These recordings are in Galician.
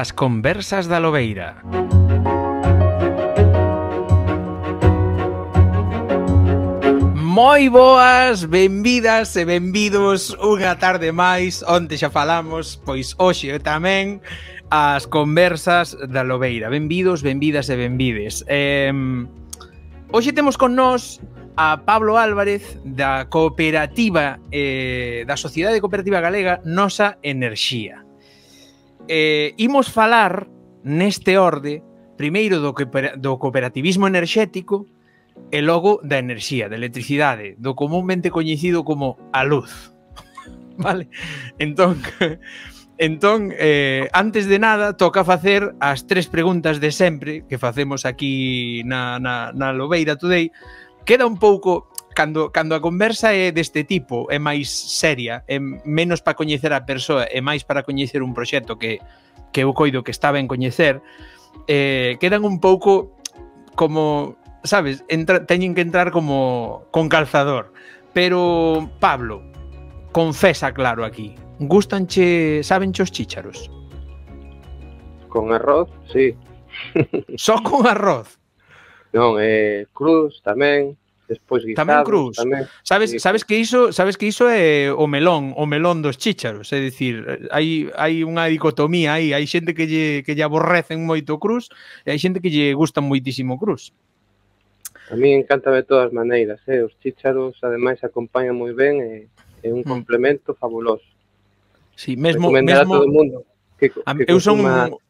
As conversas da Lobeira. Moi boas, benvidas e benvidos unha tarde máis Onde xa falamos, pois hoxe tamén As conversas da Lobeira Benvidos, benvidas e benvides eh, Hoxe temos con nós a Pablo Álvarez da cooperativa eh, da Sociedade Cooperativa Galega Nosa Enerxía eh, imos falar neste orde primeiro do, do cooperativismo enerxético e logo da enerxía, da electricidade, do comúnmente coñecido como a luz. vale? Entón, entón eh, antes de nada, toca facer as tres preguntas de sempre que facemos aquí na, na, na Lobeira Today. Queda un pouco cando, cando a conversa é deste tipo, é máis seria, é menos para coñecer a persoa, é máis para coñecer un proxecto que, que eu coido que está ben coñecer, eh, quedan un pouco como, sabes, entra, teñen que entrar como con calzador. Pero, Pablo, confesa claro aquí, gustanche, saben os chícharos? Con arroz, sí. Só con arroz? Non, eh, cruz tamén, despois guisados. Tamén cruz. Tamén. Sabes, sabes que iso, sabes que iso é o melón, o melón dos chícharos, é dicir, hai hai unha dicotomía aí, hai xente que lle que lle aborrecen moito cruz e hai xente que lle gusta moitísimo cruz. A mí encanta de todas maneiras, eh, os chícharos ademais acompañan moi ben e é un mm. complemento fabuloso. Si, sí, mesmo mesmo a todo mundo que, que eu son consuma... un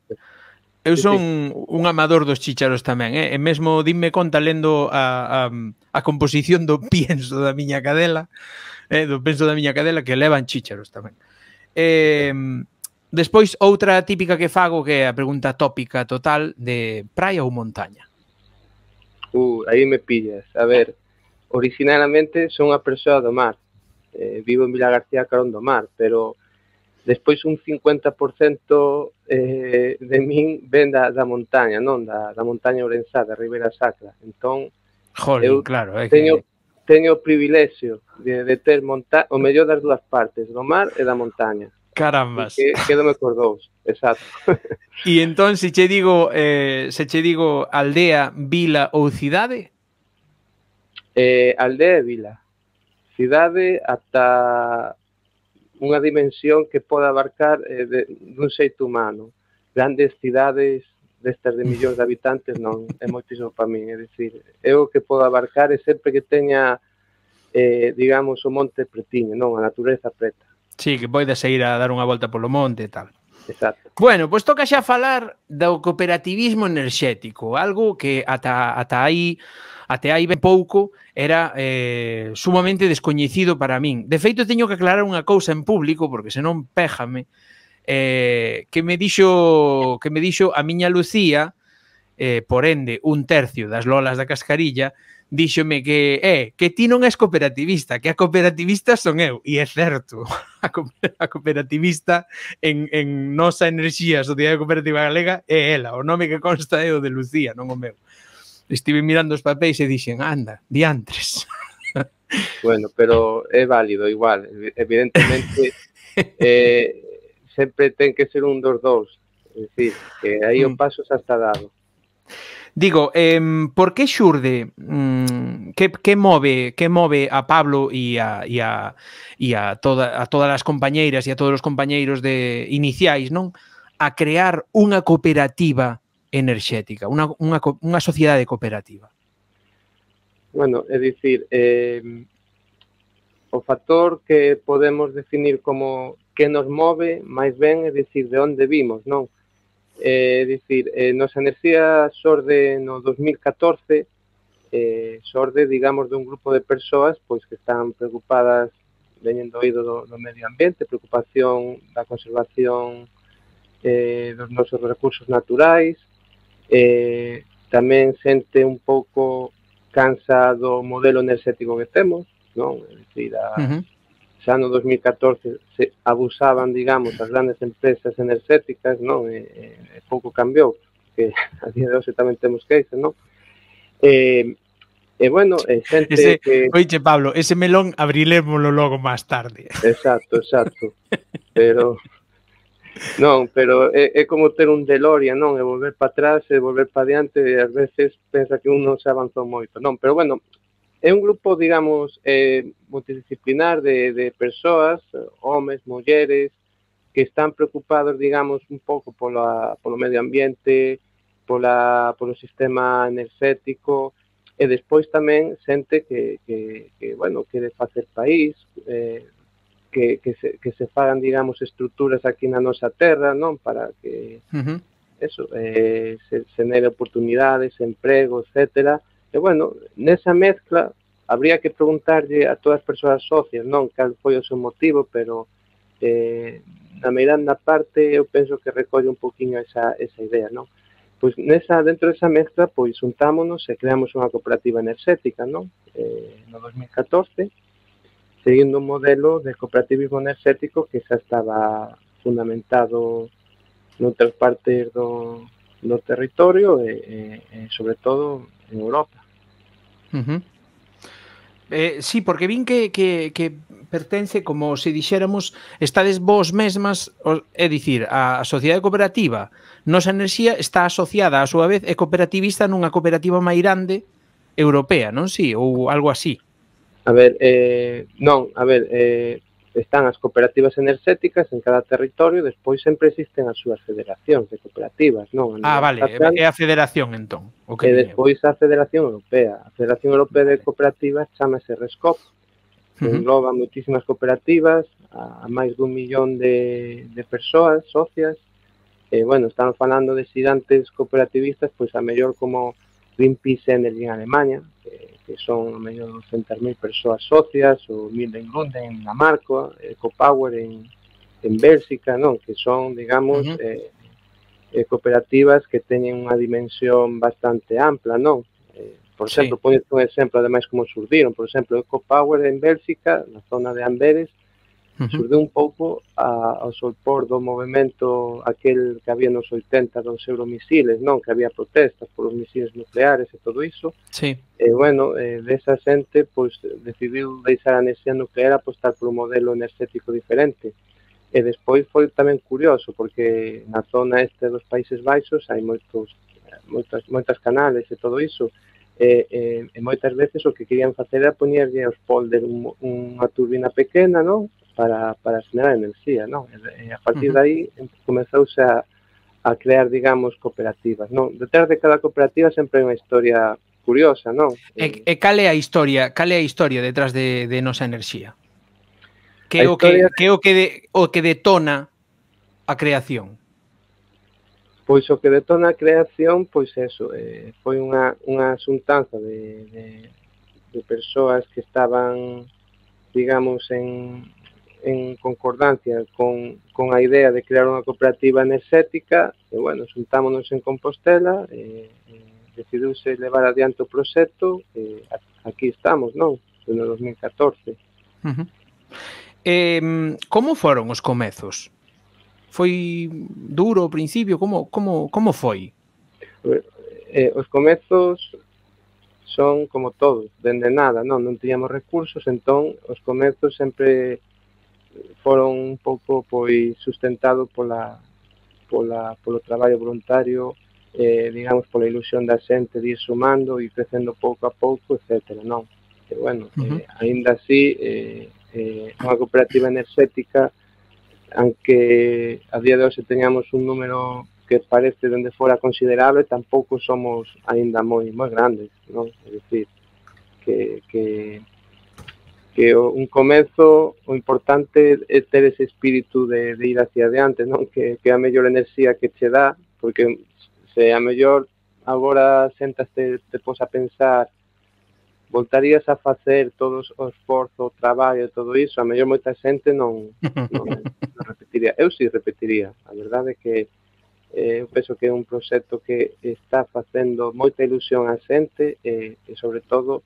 Eu son un amador dos chícharos tamén, eh? e mesmo dime conta lendo a, a, a composición do pienso da miña cadela, eh? do penso da miña cadela, que levan chícharos tamén. Eh, despois, outra típica que fago, que é a pregunta tópica total de praia ou montaña? Uh, aí me pillas. A ver, originalmente son unha persoa do mar. Eh, vivo en Vila García Carón do Mar, pero Despois un 50% eh, de min ven da, da montaña, non? Da, da montaña Ourensá, da Ribeira Sacra. Entón, Jolín, eu claro, é teño, que... teño o privilexio de, de ter monta o mellor das dúas partes, do mar e da montaña. Carambas. Que, quedome cos dous, exacto. E entón, se che digo, eh, se che digo aldea, vila ou cidade? Eh, aldea e vila. Cidade ata unha dimensión que poda abarcar eh, de, dun xeito humano. Grandes cidades destas de millóns de habitantes non é moitísimo para min, é dicir, eu que podo abarcar é sempre que teña eh, digamos o monte pretiño, non, a natureza preta. Sí, que poides ir a dar unha volta polo monte e tal. Exacto. Bueno, pois toca xa falar do cooperativismo enerxético, algo que ata, ata aí até aí ben pouco era eh, sumamente descoñecido para min. De feito, teño que aclarar unha cousa en público, porque senón péjame, eh, que me dixo que me dixo a miña Lucía, eh, por ende, un tercio das lolas da cascarilla, díxome que, eh, que ti non és cooperativista, que a cooperativista son eu. E é certo, a, a cooperativista en, en nosa enerxía Sociedade Cooperativa Galega é ela. O nome que consta é o de Lucía, non o meu. Estive mirando os papéis e dixen, anda, diantres. Bueno, pero é válido igual. Evidentemente, eh, sempre ten que ser un dos dous. É dicir, que aí o mm. paso xa está dado. Digo, eh, por que xurde? Mm, que, que move que move a Pablo e a, e a, e a, toda, a todas as compañeiras e a todos os compañeiros de iniciais, non? A crear unha cooperativa enerxética, unha, unha, unha sociedade cooperativa. Bueno, é dicir, eh, o factor que podemos definir como que nos move, máis ben, é dicir, de onde vimos, non? É dicir, eh, nos enerxía xorde no 2014, eh, xorde, digamos, dun grupo de persoas pois que están preocupadas veñen do oído do, do medio ambiente, preocupación da conservación eh, dos nosos recursos naturais, eh, tamén sente un pouco cansa do modelo enerxético que temos, non? É dicir, a, uh -huh xa no 2014 se abusaban, digamos, as grandes empresas enerxéticas, non? E, e pouco cambiou, que a día de hoxe tamén temos queixas, non? E, e bueno, e xente ese, que... Oiche, Pablo, ese melón abrilémolo logo máis tarde. Exacto, exacto. Pero... Non, pero é, é como ter un DeLorean, non? E volver para atrás e volver para diante e ás veces pensa que un non se avanzou moito, non? Pero bueno, É un grupo, digamos, eh, multidisciplinar de, de persoas, homes, mulleres, que están preocupados, digamos, un pouco pola, polo medio ambiente, pola, polo sistema enerxético, e despois tamén xente que, que, que bueno, quere facer país, eh, que, que, se, que se fagan, digamos, estruturas aquí na nosa terra, non? Para que, uh -huh. eso, eh, se, se nere oportunidades, emprego, etcétera, E, bueno, nesa mezcla habría que preguntarlle a todas as persoas socias, non, cal foi o seu motivo, pero eh, na meiranda parte eu penso que recolle un poquinho esa, esa idea, non? Pois nesa, dentro desa mezcla, pois juntámonos e creamos unha cooperativa enerxética, non? Eh, no 2014, seguindo un modelo de cooperativismo enerxético que xa estaba fundamentado noutras partes do, do territorio e, eh, e, eh, e eh, sobre todo en Europa. Uh -huh. Eh, sí, porque vin que, que, que pertence, como se dixéramos, estades vos mesmas, é dicir, a, sociedade cooperativa Nosa Enerxía está asociada, a súa vez, é cooperativista nunha cooperativa máis grande europea, non si? Ou algo así. A ver, eh, non, a ver, eh, están as cooperativas enerxéticas en cada territorio, despois sempre existen as súas federacións de cooperativas, non? Ah, vale, estatal, é a federación entón. O que e despois a Federación Europea. A Federación Europea de Cooperativas chamase Rescop, que uh -huh. engloba moitísimas cooperativas, a, a máis dun millón de, de persoas, socias, e, bueno, están falando de xigantes cooperativistas, pois a mellor como Greenpeace Energy en Alemania, que, que son a mellor 200.000 persoas socias, ou Mildengrund en Dinamarca, EcoPower en, en Bélxica, non? que son, digamos, uh -huh. eh, eh, cooperativas que teñen unha dimensión bastante ampla, non? Eh, por exemplo, sí. un exemplo, ademais, como surdiron, por exemplo, EcoPower en Bélxica, na zona de Amberes, uh -huh. surde un pouco a, ao solpor do movimento aquel que había nos 80 dos euromisiles, non? Que había protestas polos misiles nucleares e todo iso. Sí. E, bueno, eh, desa xente, pois, decidiu deixar a enerxía nuclear apostar por un modelo energético diferente. E despois foi tamén curioso, porque na zona este dos Países Baixos hai moitos, moitas, moitas canales e todo iso, e, e, e moitas veces o que querían facer era poñerlle aos polder un, unha turbina pequena, non? para, para generar enerxía, non? E a partir de aí comezouse a, a crear, digamos, cooperativas, non? Detrás de cada cooperativa sempre hai unha historia curiosa, non? E, e cal é a historia, cal é a historia detrás de, de nosa enerxía? Que é o que, que, o que, de, o que detona a creación? Pois o que detona a creación, pois eso, eh, foi unha, unha xuntanza de, de, de persoas que estaban, digamos, en, en concordancia con, con a idea de crear unha cooperativa enerxética e, bueno, xuntámonos en Compostela e, e decidiuse levar adiante o proxecto e aquí estamos, non? No 2014. Uh -huh. eh, como foron os comezos? Foi duro ao principio? Como, como, como foi? Eh, os comezos son como todos, dende nada, non, non tiñamos recursos, entón os comezos sempre foron un pouco pois sustentado pola, pola, polo traballo voluntario eh, digamos, pola ilusión da xente de ir sumando e crecendo pouco a pouco, etc. Non? E, bueno, uh -huh. eh, ainda así, eh, eh, unha cooperativa enerxética, aunque a día de hoxe teñamos un número que parece dende fora considerable, tampouco somos aínda moi moi grandes, non? É dicir, que, que que un comezo o importante é ter ese espírito de, de ir hacia adiante, non? Que, que a mellor enerxía que che dá, porque se a mellor agora sentaste, te pos a pensar voltarías a facer todos o esforzo, o traballo, todo iso, a mellor moita xente non, non, non repetiría. Eu si repetiría, a verdade é que eh, eu penso que é un proxecto que está facendo moita ilusión á xente e, eh, e sobre todo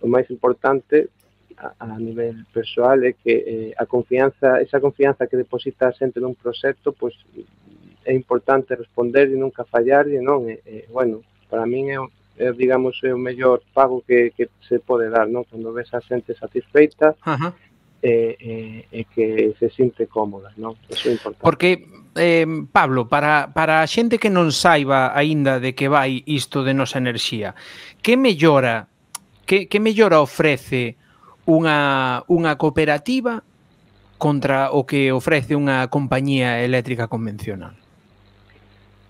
o máis importante a, a nivel persoal é que eh, a confianza, esa confianza que deposita a xente nun proxecto, pois é importante responder e nunca fallar e non, e, e bueno, para min é, é digamos é o mellor pago que, que se pode dar, non? Cando ves a xente satisfeita, uh -huh. e, e, e que se sinte cómoda, non? Eso é importante. Porque eh, Pablo, para, para a xente que non saiba aínda de que vai isto de nosa enerxía, que mellora que, que mellora ofrece unha, unha cooperativa contra o que ofrece unha compañía eléctrica convencional?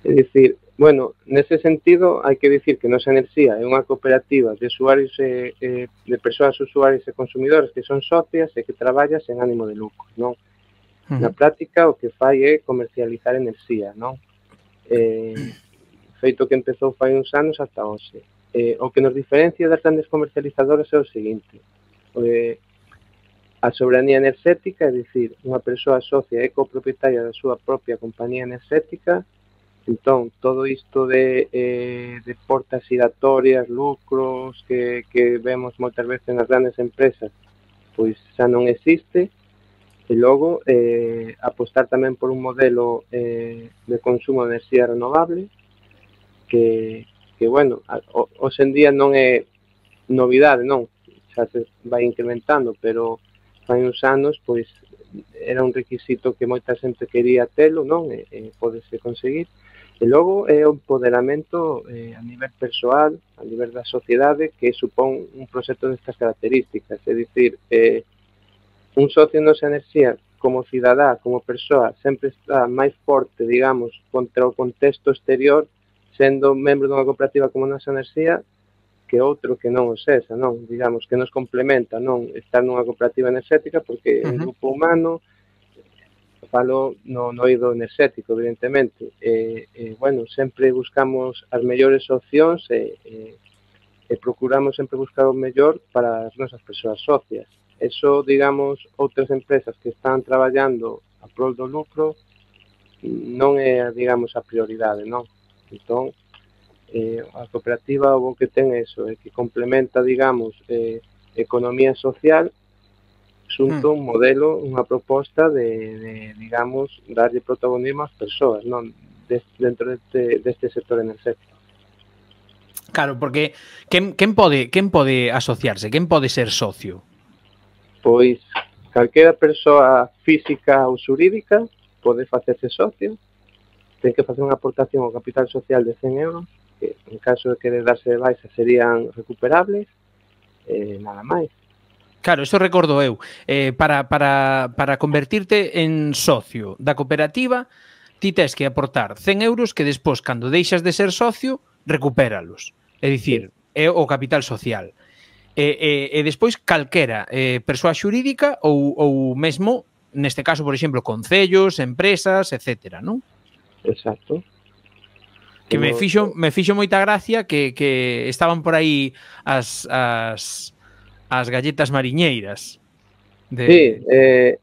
É dicir, bueno, nese sentido hai que dicir que Nosa Enerxía é unha cooperativa de usuarios e, e de persoas usuarias e consumidores que son socias e que traballa sen ánimo de lucro, non? Uh -huh. Na práctica o que fai é comercializar enerxía, non? Eh, feito que empezou fai uns anos ata hoxe. Eh, o que nos diferencia das grandes comercializadoras é o seguinte eh, a soberanía enerxética, é dicir, unha persoa socia e copropietaria da súa propia compañía enerxética, entón, todo isto de, eh, de portas giratorias, lucros, que, que vemos moitas veces nas grandes empresas, pois xa non existe, e logo eh, apostar tamén por un modelo eh, de consumo de enerxía renovable que, que bueno, hoxe en día non é novidade, non, xa se vai incrementando, pero fai uns anos pois era un requisito que moita xente quería telo, non? E, e podese conseguir. E logo é o empoderamento eh, a nivel persoal, a nivel da sociedade, que supón un proxecto destas características. É dicir, eh, un socio nosa enerxía como cidadá, como persoa, sempre está máis forte, digamos, contra o contexto exterior, sendo membro dunha cooperativa como nosa enerxía, que outro que non o sexa, non? Digamos, que nos complementa, non? Estar nunha cooperativa enerxética porque uh -huh. o grupo humano falo no noido enerxético, evidentemente. E, e, bueno, sempre buscamos as mellores opcións e, e, e procuramos sempre buscar o mellor para as nosas persoas socias. Eso, digamos, outras empresas que están traballando a prol do lucro non é, digamos, a prioridade, non? Entón, eh, a cooperativa o que ten eso, é que complementa, digamos, eh, economía social xunto mm. un hmm. modelo, unha proposta de, de digamos, darlle protagonismo ás persoas, non Des, dentro deste, deste sector energético. Claro, porque quen, quen, pode, quen pode asociarse? Quen pode ser socio? Pois calquera persoa física ou xurídica pode facerse socio, ten que facer unha aportación ao capital social de 100 euros que en caso de que darse de baixa serían recuperables, eh, nada máis. Claro, eso recordo eu. Eh, para, para, para convertirte en socio da cooperativa, ti tes que aportar 100 euros que despois, cando deixas de ser socio, recupéralos. É dicir, é o capital social. E, e, e despois calquera eh, persoa xurídica ou, ou mesmo, neste caso, por exemplo, concellos, empresas, etcétera, non? Exacto que me fixo me fixo moita gracia que, que estaban por aí as, as, as galletas mariñeiras. De... Sí, eh,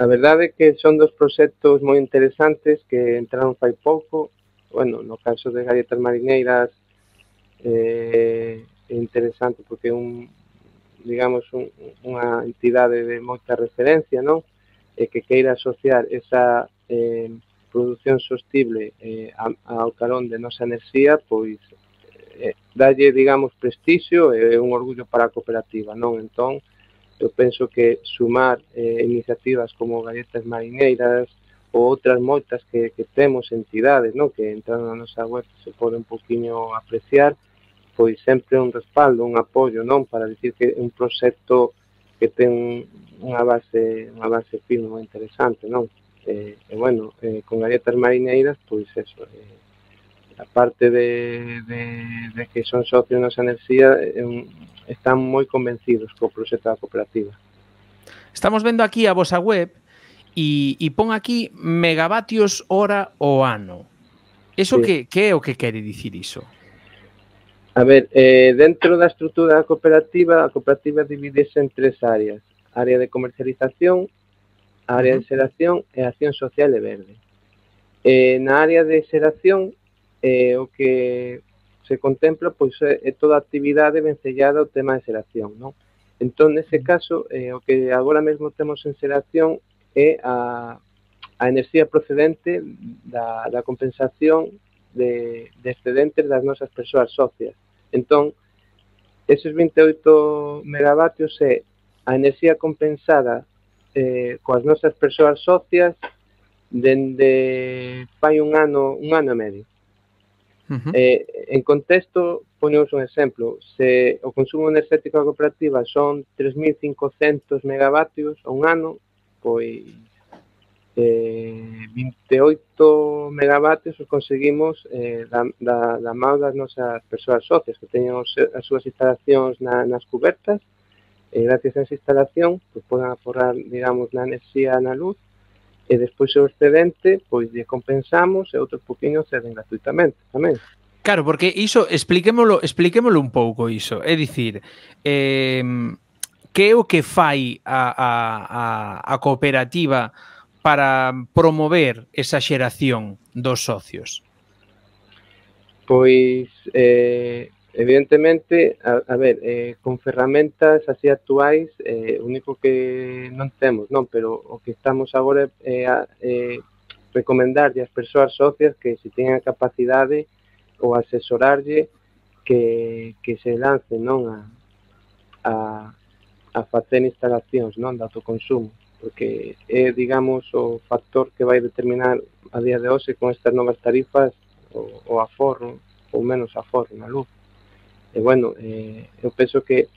a verdade é que son dos proxectos moi interesantes que entraron fai pouco. Bueno, no caso de galletas mariñeiras eh, é interesante porque un digamos un, unha entidade de moita referencia, non? E que queira asociar esa eh, produción sostible eh, ao carón de nosa enerxía, pois eh, eh dalle, digamos, prestixio e eh, un orgullo para a cooperativa, non? Entón, eu penso que sumar eh, iniciativas como galletas marineiras ou outras moitas que, que temos entidades, non? Que entrando na nosa web se pode un poquinho apreciar, pois sempre un respaldo, un apoio, non? Para dicir que un proxecto que ten unha base, unha base firme moi interesante, non? E, e bueno, eh, con galletas marineiras, pois eso, eh, a parte de, de, de que son socios nosa enerxía, eh, están moi convencidos co proxecto da cooperativa. Estamos vendo aquí a vosa web e, e pon aquí megavatios hora o ano. Eso sí. que, que é o que quere dicir iso? A ver, eh, dentro da estrutura da cooperativa, a cooperativa divídese en tres áreas. Área de comercialización, A área de xeración é acción social e verde. Eh, na área de xeración, eh, o que se contempla pois é toda a actividade vencellada ao tema de xeración, non? Entón, nese caso, eh, o que agora mesmo temos en xeración é a, a enerxía procedente da, da compensación de, de excedentes das nosas persoas socias. Entón, eses 28 megavatios é a enerxía compensada eh, coas nosas persoas socias dende fai un ano, un ano e medio. Uh -huh. eh, en contexto, ponemos un exemplo, se o consumo energético da cooperativa son 3.500 megavatios a un ano, pois eh, 28 megavatios os conseguimos eh, da, da, da mão das nosas persoas socias que teñen os, as súas instalacións na, nas cubertas e gracias a esa instalación pues podan aforrar, digamos, na enerxía na luz e despois o excedente pois lle compensamos e outros poquinhos ceden gratuitamente tamén. Claro, porque iso expliquémolo, expliquémolo un pouco iso, é dicir, eh, que é o que fai a, a, a, a cooperativa para promover esa xeración dos socios? Pois eh, Evidentemente, a, a ver, eh, con ferramentas así actuais, eh, único que non temos, non, pero o que estamos agora é eh, a, eh, recomendarlle ás persoas socias que se teñan a capacidade ou asesorarlle que, que se lance non a, a, a facer instalacións non de autoconsumo porque é, digamos, o factor que vai determinar a día de hoxe con estas novas tarifas o, o aforro ou menos aforro na luz. E, bueno, eh, eu penso que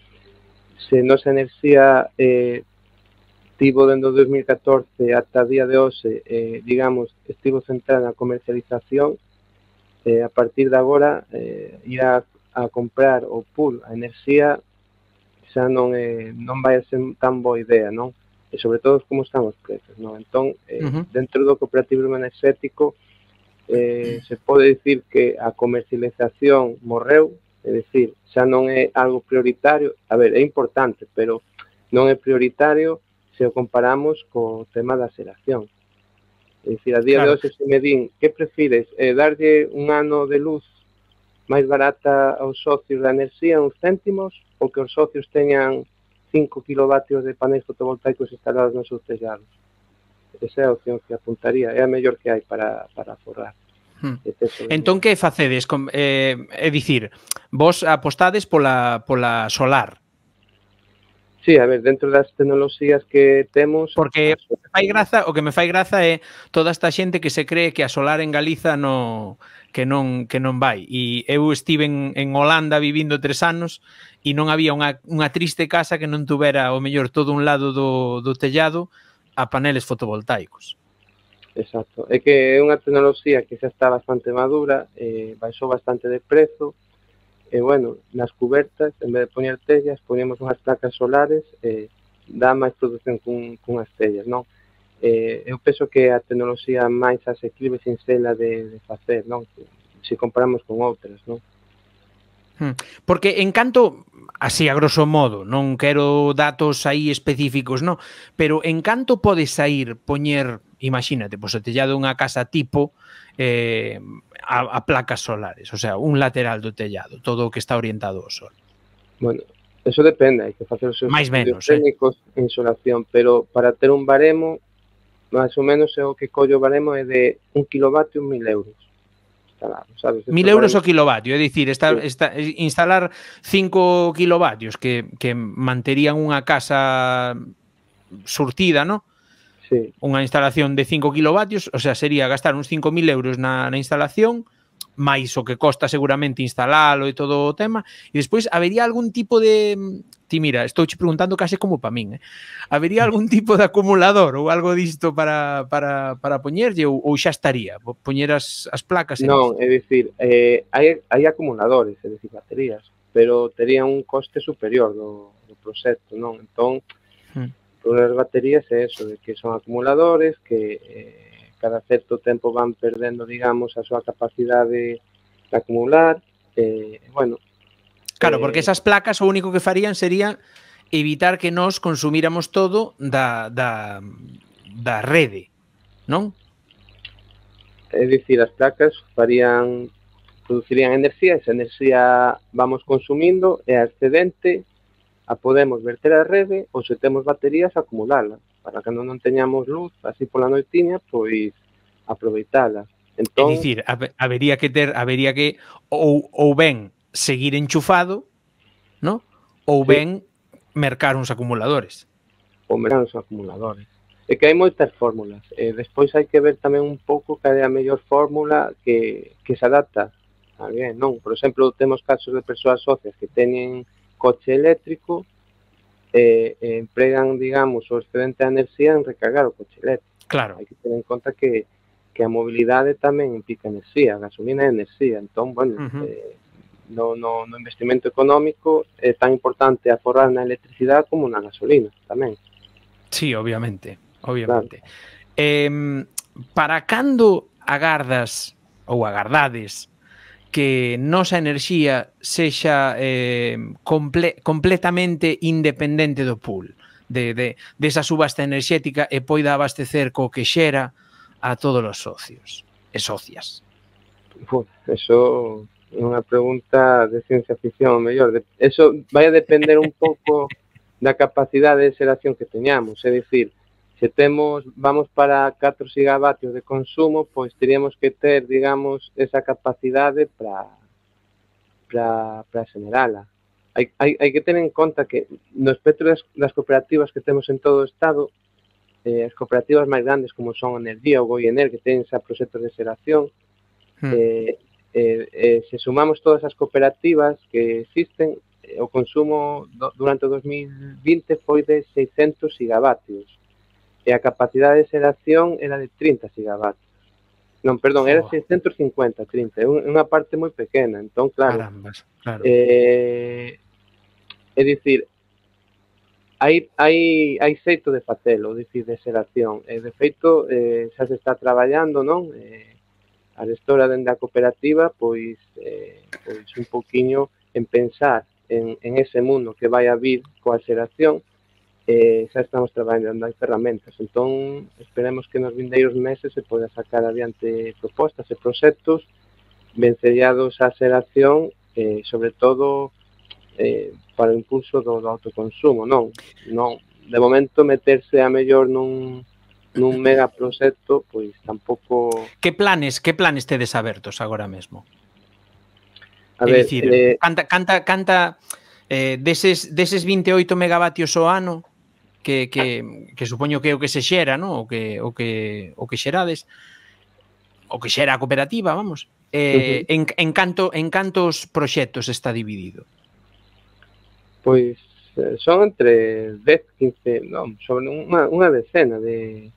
se nosa enerxía eh, tivo dentro do 2014 ata día de hoxe, eh, digamos, estivo centrada na comercialización, eh, a partir de agora eh, ir a comprar o pool a enerxía xa non eh, non vai a ser tan boa idea, non? E sobre todo como están os prezos, non? Entón, eh, uh -huh. dentro do cooperativismo enerxético eh, se pode dicir que a comercialización morreu, É dicir, xa non é algo prioritario, a ver, é importante, pero non é prioritario se o comparamos co tema da xeración. É dicir, a día claro. de hoxe se me din, que prefires, eh, darlle un ano de luz máis barata aos socios da enerxía, uns céntimos, ou que os socios teñan 5 kilovatios de paneis fotovoltaicos instalados nos seus tellados. Esa é a opción que apuntaría, é a mellor que hai para, para forrar. Hmm. Entón que facedes? Eh, é dicir, vos apostades pola, pola solar, Sí, a ver, dentro das tecnoloxías que temos... Porque o que, fai graza, o que me fai graza é toda esta xente que se cree que a solar en Galiza no, que non que non vai. E eu estive en, en Holanda vivindo tres anos e non había unha, unha triste casa que non tubera o mellor todo un lado do, do tellado a paneles fotovoltaicos. Exacto, é que é unha tecnoloxía que xa está bastante madura, eh, baixou bastante de prezo, e bueno, nas cubertas, en vez de poñer tellas, poñemos unhas placas solares, eh, dá máis produción cun, cunhas tellas, non? Eh, eu penso que a tecnoloxía máis asequible sin sela de, de facer, non? Se comparamos con outras, non? Mm. Porque en canto, así a grosso modo, non quero datos aí específicos, non, pero en canto pode sair poñer, imagínate, pois o tellado unha casa tipo eh, a, a placas solares, o sea, un lateral do tellado, todo o que está orientado ao sol. Bueno, eso depende, hai que facer os seus máis menos, técnicos eh? en insolación, pero para ter un baremo, máis ou menos é o que collo o baremo é de un kilovatio 1000 euros instalar, sabes? Mil euros o kilovatio, é dicir, está, sí. está, instalar 5 kilovatios que, que manterían unha casa surtida, ¿no? Sí. Unha instalación de 5 kilovatios, o sea, sería gastar uns 5.000 euros na, na instalación, máis o que costa seguramente instalalo e todo o tema, e despois habería algún tipo de ti mira, estou che preguntando case como para min, eh? Habería algún tipo de acumulador ou algo disto para, para, para poñerlle ou, ou xa estaría? Poñer as, as placas? Non, é dicir, eh, hai, hai acumuladores, é dicir, baterías, pero tería un coste superior do, do proxecto, non? Entón, hmm. as baterías é eso, de que son acumuladores, que eh, cada certo tempo van perdendo, digamos, a súa capacidade de acumular, eh, bueno, Claro, eh, porque esas placas o único que farían sería evitar que nos consumíramos todo da, da, da rede, non? É dicir, as placas farían producirían enerxía, esa enerxía vamos consumindo e a excedente a podemos verter a rede ou se temos baterías acumulala para que non, non teñamos luz así pola noitiña, pois aproveitala. Entón, é dicir, habería que ter, habería que ou, ou ben seguir enchufado, ¿no? Ou ben mercar uns acumuladores. Ou mercar uns acumuladores. É que hai moitas fórmulas. E despois hai que ver tamén un pouco cal é a mellor fórmula que, que se adapta. A bien, non? Por exemplo, temos casos de persoas socias que teñen coche eléctrico e, e empregan, digamos, o excedente de enerxía en recargar o coche eléctrico. Claro. Hai que ter en conta que que a mobilidade tamén implica enerxía, a gasolina é enerxía, entón, bueno, uh -huh. eh, no, no, no investimento económico é tan importante aforrar na electricidade como na gasolina tamén. Sí, obviamente, obviamente. Claro. Eh, para cando agardas ou agardades que nosa enerxía sexa eh, comple completamente independente do pool, de, de, desa subasta enerxética e poida abastecer co que xera a todos os socios e socias. Bueno, eso unha pregunta de ciencia ficción, mellor. Eso vai a depender un pouco da capacidade de xeración que teñamos, é dicir, se temos, vamos para 4 gigavatios de consumo, pois teríamos que ter, digamos, esa capacidade para para para xenerala. Hai, hai, hai que ter en conta que no espectro das, das cooperativas que temos en todo o Estado, eh, as cooperativas máis grandes como son Energía ou Goiener, que ten xa proxectos de xeración, hmm. eh, eh, eh, se sumamos todas as cooperativas que existen, eh, o consumo do, durante o 2020 foi de 600 gigavatios e a capacidade de xeración era de 30 gigavatios. Non, perdón, era oh. 650, 30, é unha parte moi pequena, entón, claro. Carambas, claro. Eh, é dicir, hai, hai, hai xeito de facelo, dicir, de xeración. E, de feito, eh, xa se está traballando, non? Eh, a arestora dende a cooperativa, pois, eh, pois un poquinho en pensar en, en ese mundo que vai a vir coa xeración, eh, xa estamos traballando hai ferramentas. Entón, esperemos que nos vindeiros meses se poda sacar adiante propostas e proxectos vencellados á xeración, eh, sobre todo eh, para o impulso do, do autoconsumo, non? Non, de momento meterse a mellor nun nun megaproxecto, pois tampouco... Que planes, que planes tedes abertos agora mesmo? A ver, é dicir, eh... canta, canta, canta eh, deses, deses 28 megavatios ao ano que, que, que supoño que é o que se xera, non? O que, o que, o que xerades, o que xera a cooperativa, vamos. Eh, uh -huh. en, en, canto, en cantos proxectos está dividido? Pois eh, son entre 10, 15, non, sobre unha, unha decena de,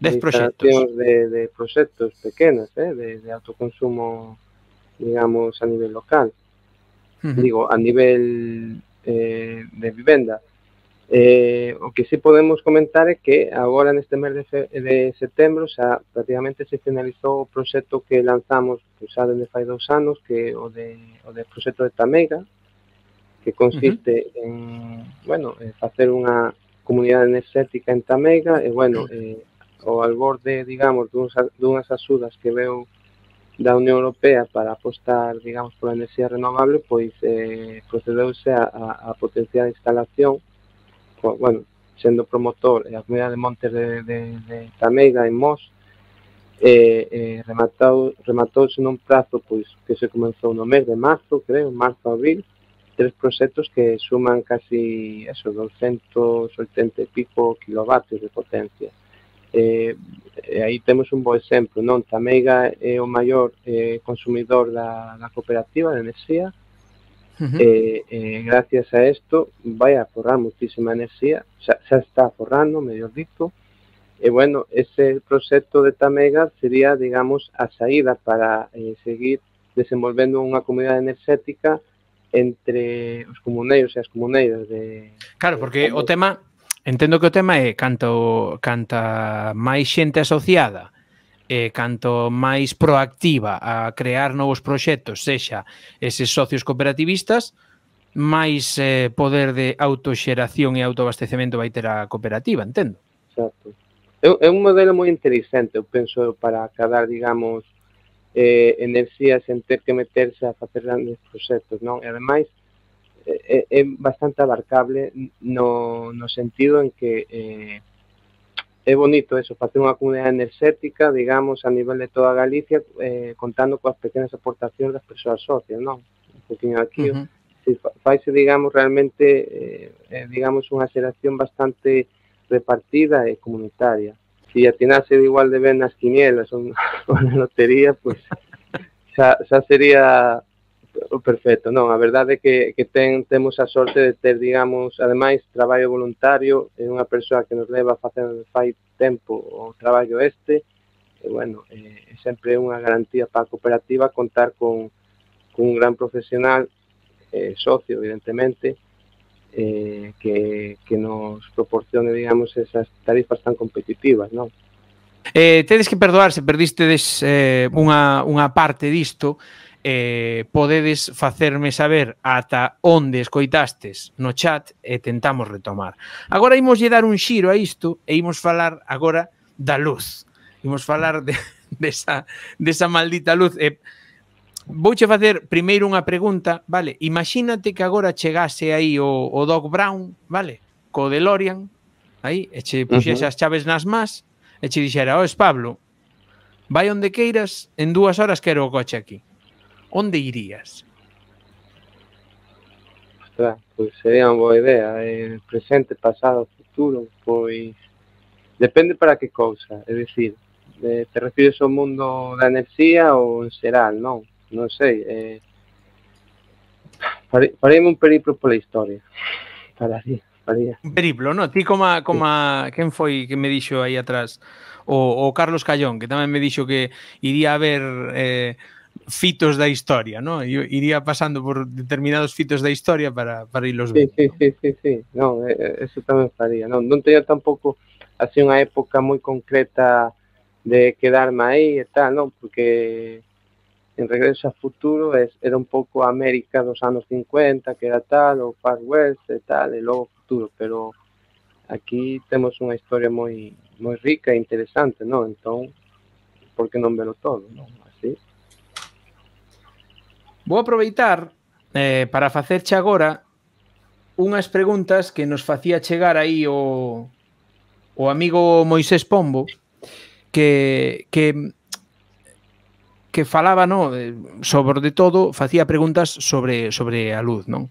10 proxectos. De, de proxectos pequenas, eh, de, de autoconsumo, digamos, a nivel local. Uh -huh. Digo, a nivel eh, de vivenda. Eh, o que sí podemos comentar é que agora neste mes de, fe, de setembro xa prácticamente se finalizou o proxecto que lanzamos que xa dende fai dous anos que o de, o de proxecto de Tamega que consiste uh -huh. en bueno, en facer unha comunidade energética en Tamega e bueno, eh, ou al borde, digamos, dunhas axudas que veu da Unión Europea para apostar, digamos, pola enerxía renovable, pois eh, procedeuse a, a, a potenciar a instalación, pois, bueno, sendo promotor e a comunidade de Montes de, de, de Tameiga, en Mos, eh, eh, rematou, rematouse nun prazo pois, que se comenzou no mes de marzo, creo, marzo-abril, tres proxectos que suman casi eso, 280 e pico kilovatios de potencia eh, e aí temos un bo exemplo, non? Tameiga é o maior eh, consumidor da, da cooperativa de enerxía, Uh -huh. eh, eh, gracias a isto vai a forrar muchísima enerxía xa, xa está forrando, mellor dito e bueno, ese proxecto de Tamega sería, digamos, a saída para eh, seguir desenvolvendo unha comunidade enerxética entre os comuneiros e as comuneiras de... Claro, porque de... o tema Entendo que o tema é canto canta máis xente asociada e canto máis proactiva a crear novos proxectos sexa eses socios cooperativistas, máis eh, poder de autoxeración e autoabastecemento vai ter a cooperativa, entendo. Exacto. É, é un modelo moi interesante, eu penso, para acabar, digamos, eh, enerxía sen ter que meterse a facer grandes proxectos, non? E ademais, é, é bastante abarcable no, no sentido en que eh, é bonito eso, facer unha comunidade enerxética, digamos, a nivel de toda Galicia, eh, contando coas pequenas aportacións das persoas socias, non? Un poquinho aquí, uh -huh. si faise, digamos, realmente, eh, eh, digamos, unha xeración bastante repartida e comunitaria. Si atinase igual de ben nas quinielas ou na lotería, pois pues, xa, xa sería perfecto, non, a verdade é que, que ten, temos a sorte de ter, digamos, ademais, traballo voluntario, é unha persoa que nos leva facendo fai tempo o traballo este, e, bueno, é, é sempre unha garantía para a cooperativa contar con, con un gran profesional, eh, socio, evidentemente, eh, que, que nos proporcione, digamos, esas tarifas tan competitivas, non? Eh, tedes que perdoar se perdistedes eh, unha, unha parte disto, eh, podedes facerme saber ata onde escoitastes no chat e tentamos retomar. Agora imos lle dar un xiro a isto e imos falar agora da luz. Imos falar de, desa, de desa maldita luz. E vouche facer primeiro unha pregunta, vale? Imagínate que agora chegase aí o, o Doc Brown, vale? Co DeLorean, aí, e che puxese uh -huh. as chaves nas más, e che dixera, oes Pablo, vai onde queiras, en dúas horas quero o coche aquí onde irías? Ostras, pois sería unha boa idea. Eh, presente, pasado, futuro, pois... Depende para que cousa, é dicir, eh, te refires ao mundo da enerxía ou en xeral, non? Non sei, eh, farei un periplo pola historia. Pararía, faría. Un periplo, non? Ti como, como sí. quen foi que me dixo aí atrás? O, o Carlos Callón, que tamén me dixo que iría a ver eh, fitos da historia, ¿no? Yo iría pasando por determinados fitos da historia para, para irlos sí, vendo. Sí, sí, sí, sí, non, eso tamén faría, non, non teño tampouco así unha época moi concreta de quedarme aí e tal, non, porque en Regreso a Futuro es, era un pouco a América dos anos 50, que era tal, o Far West e tal, e logo Futuro, pero aquí temos unha historia moi moi rica e interesante, non? Entón, por que non velo todo, non? Vou aproveitar eh, para facerche agora unhas preguntas que nos facía chegar aí o, o amigo Moisés Pombo que, que que falaba, no, sobre de todo, facía preguntas sobre sobre a luz, non?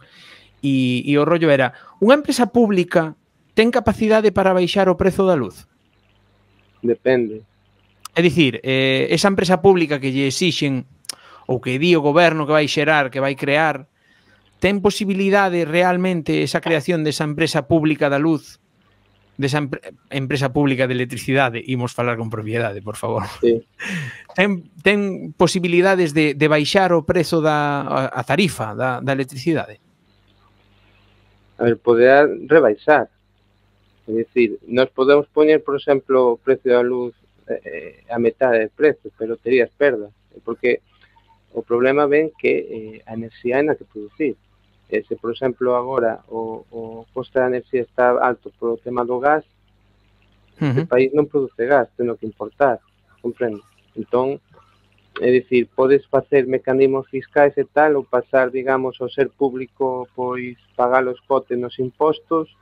E, e o rollo era, unha empresa pública ten capacidade para baixar o prezo da luz? Depende. É dicir, eh, esa empresa pública que lle exixen ou que di o goberno que vai xerar, que vai crear, ten posibilidade realmente esa creación desa empresa pública da luz, desa empresa pública de electricidade, imos falar con propiedade, por favor. Sí. Ten, ten posibilidades de, de baixar o prezo da a tarifa da, da electricidade? A ver, poder rebaixar. É dicir, nós podemos poñer, por exemplo, o precio da luz eh, eh a metade de prezo, pero terías perdas, porque O problema ven que eh, a enerxía hai na que producir. E se, por exemplo, agora o, o coste da enerxía está alto polo tema do gas, uh -huh. o país non produce gas, teno que importar, comprendo. Entón, é dicir, podes facer mecanismos fiscais e tal, ou pasar, digamos, ao ser público, pois, pagar os cotes nos impostos,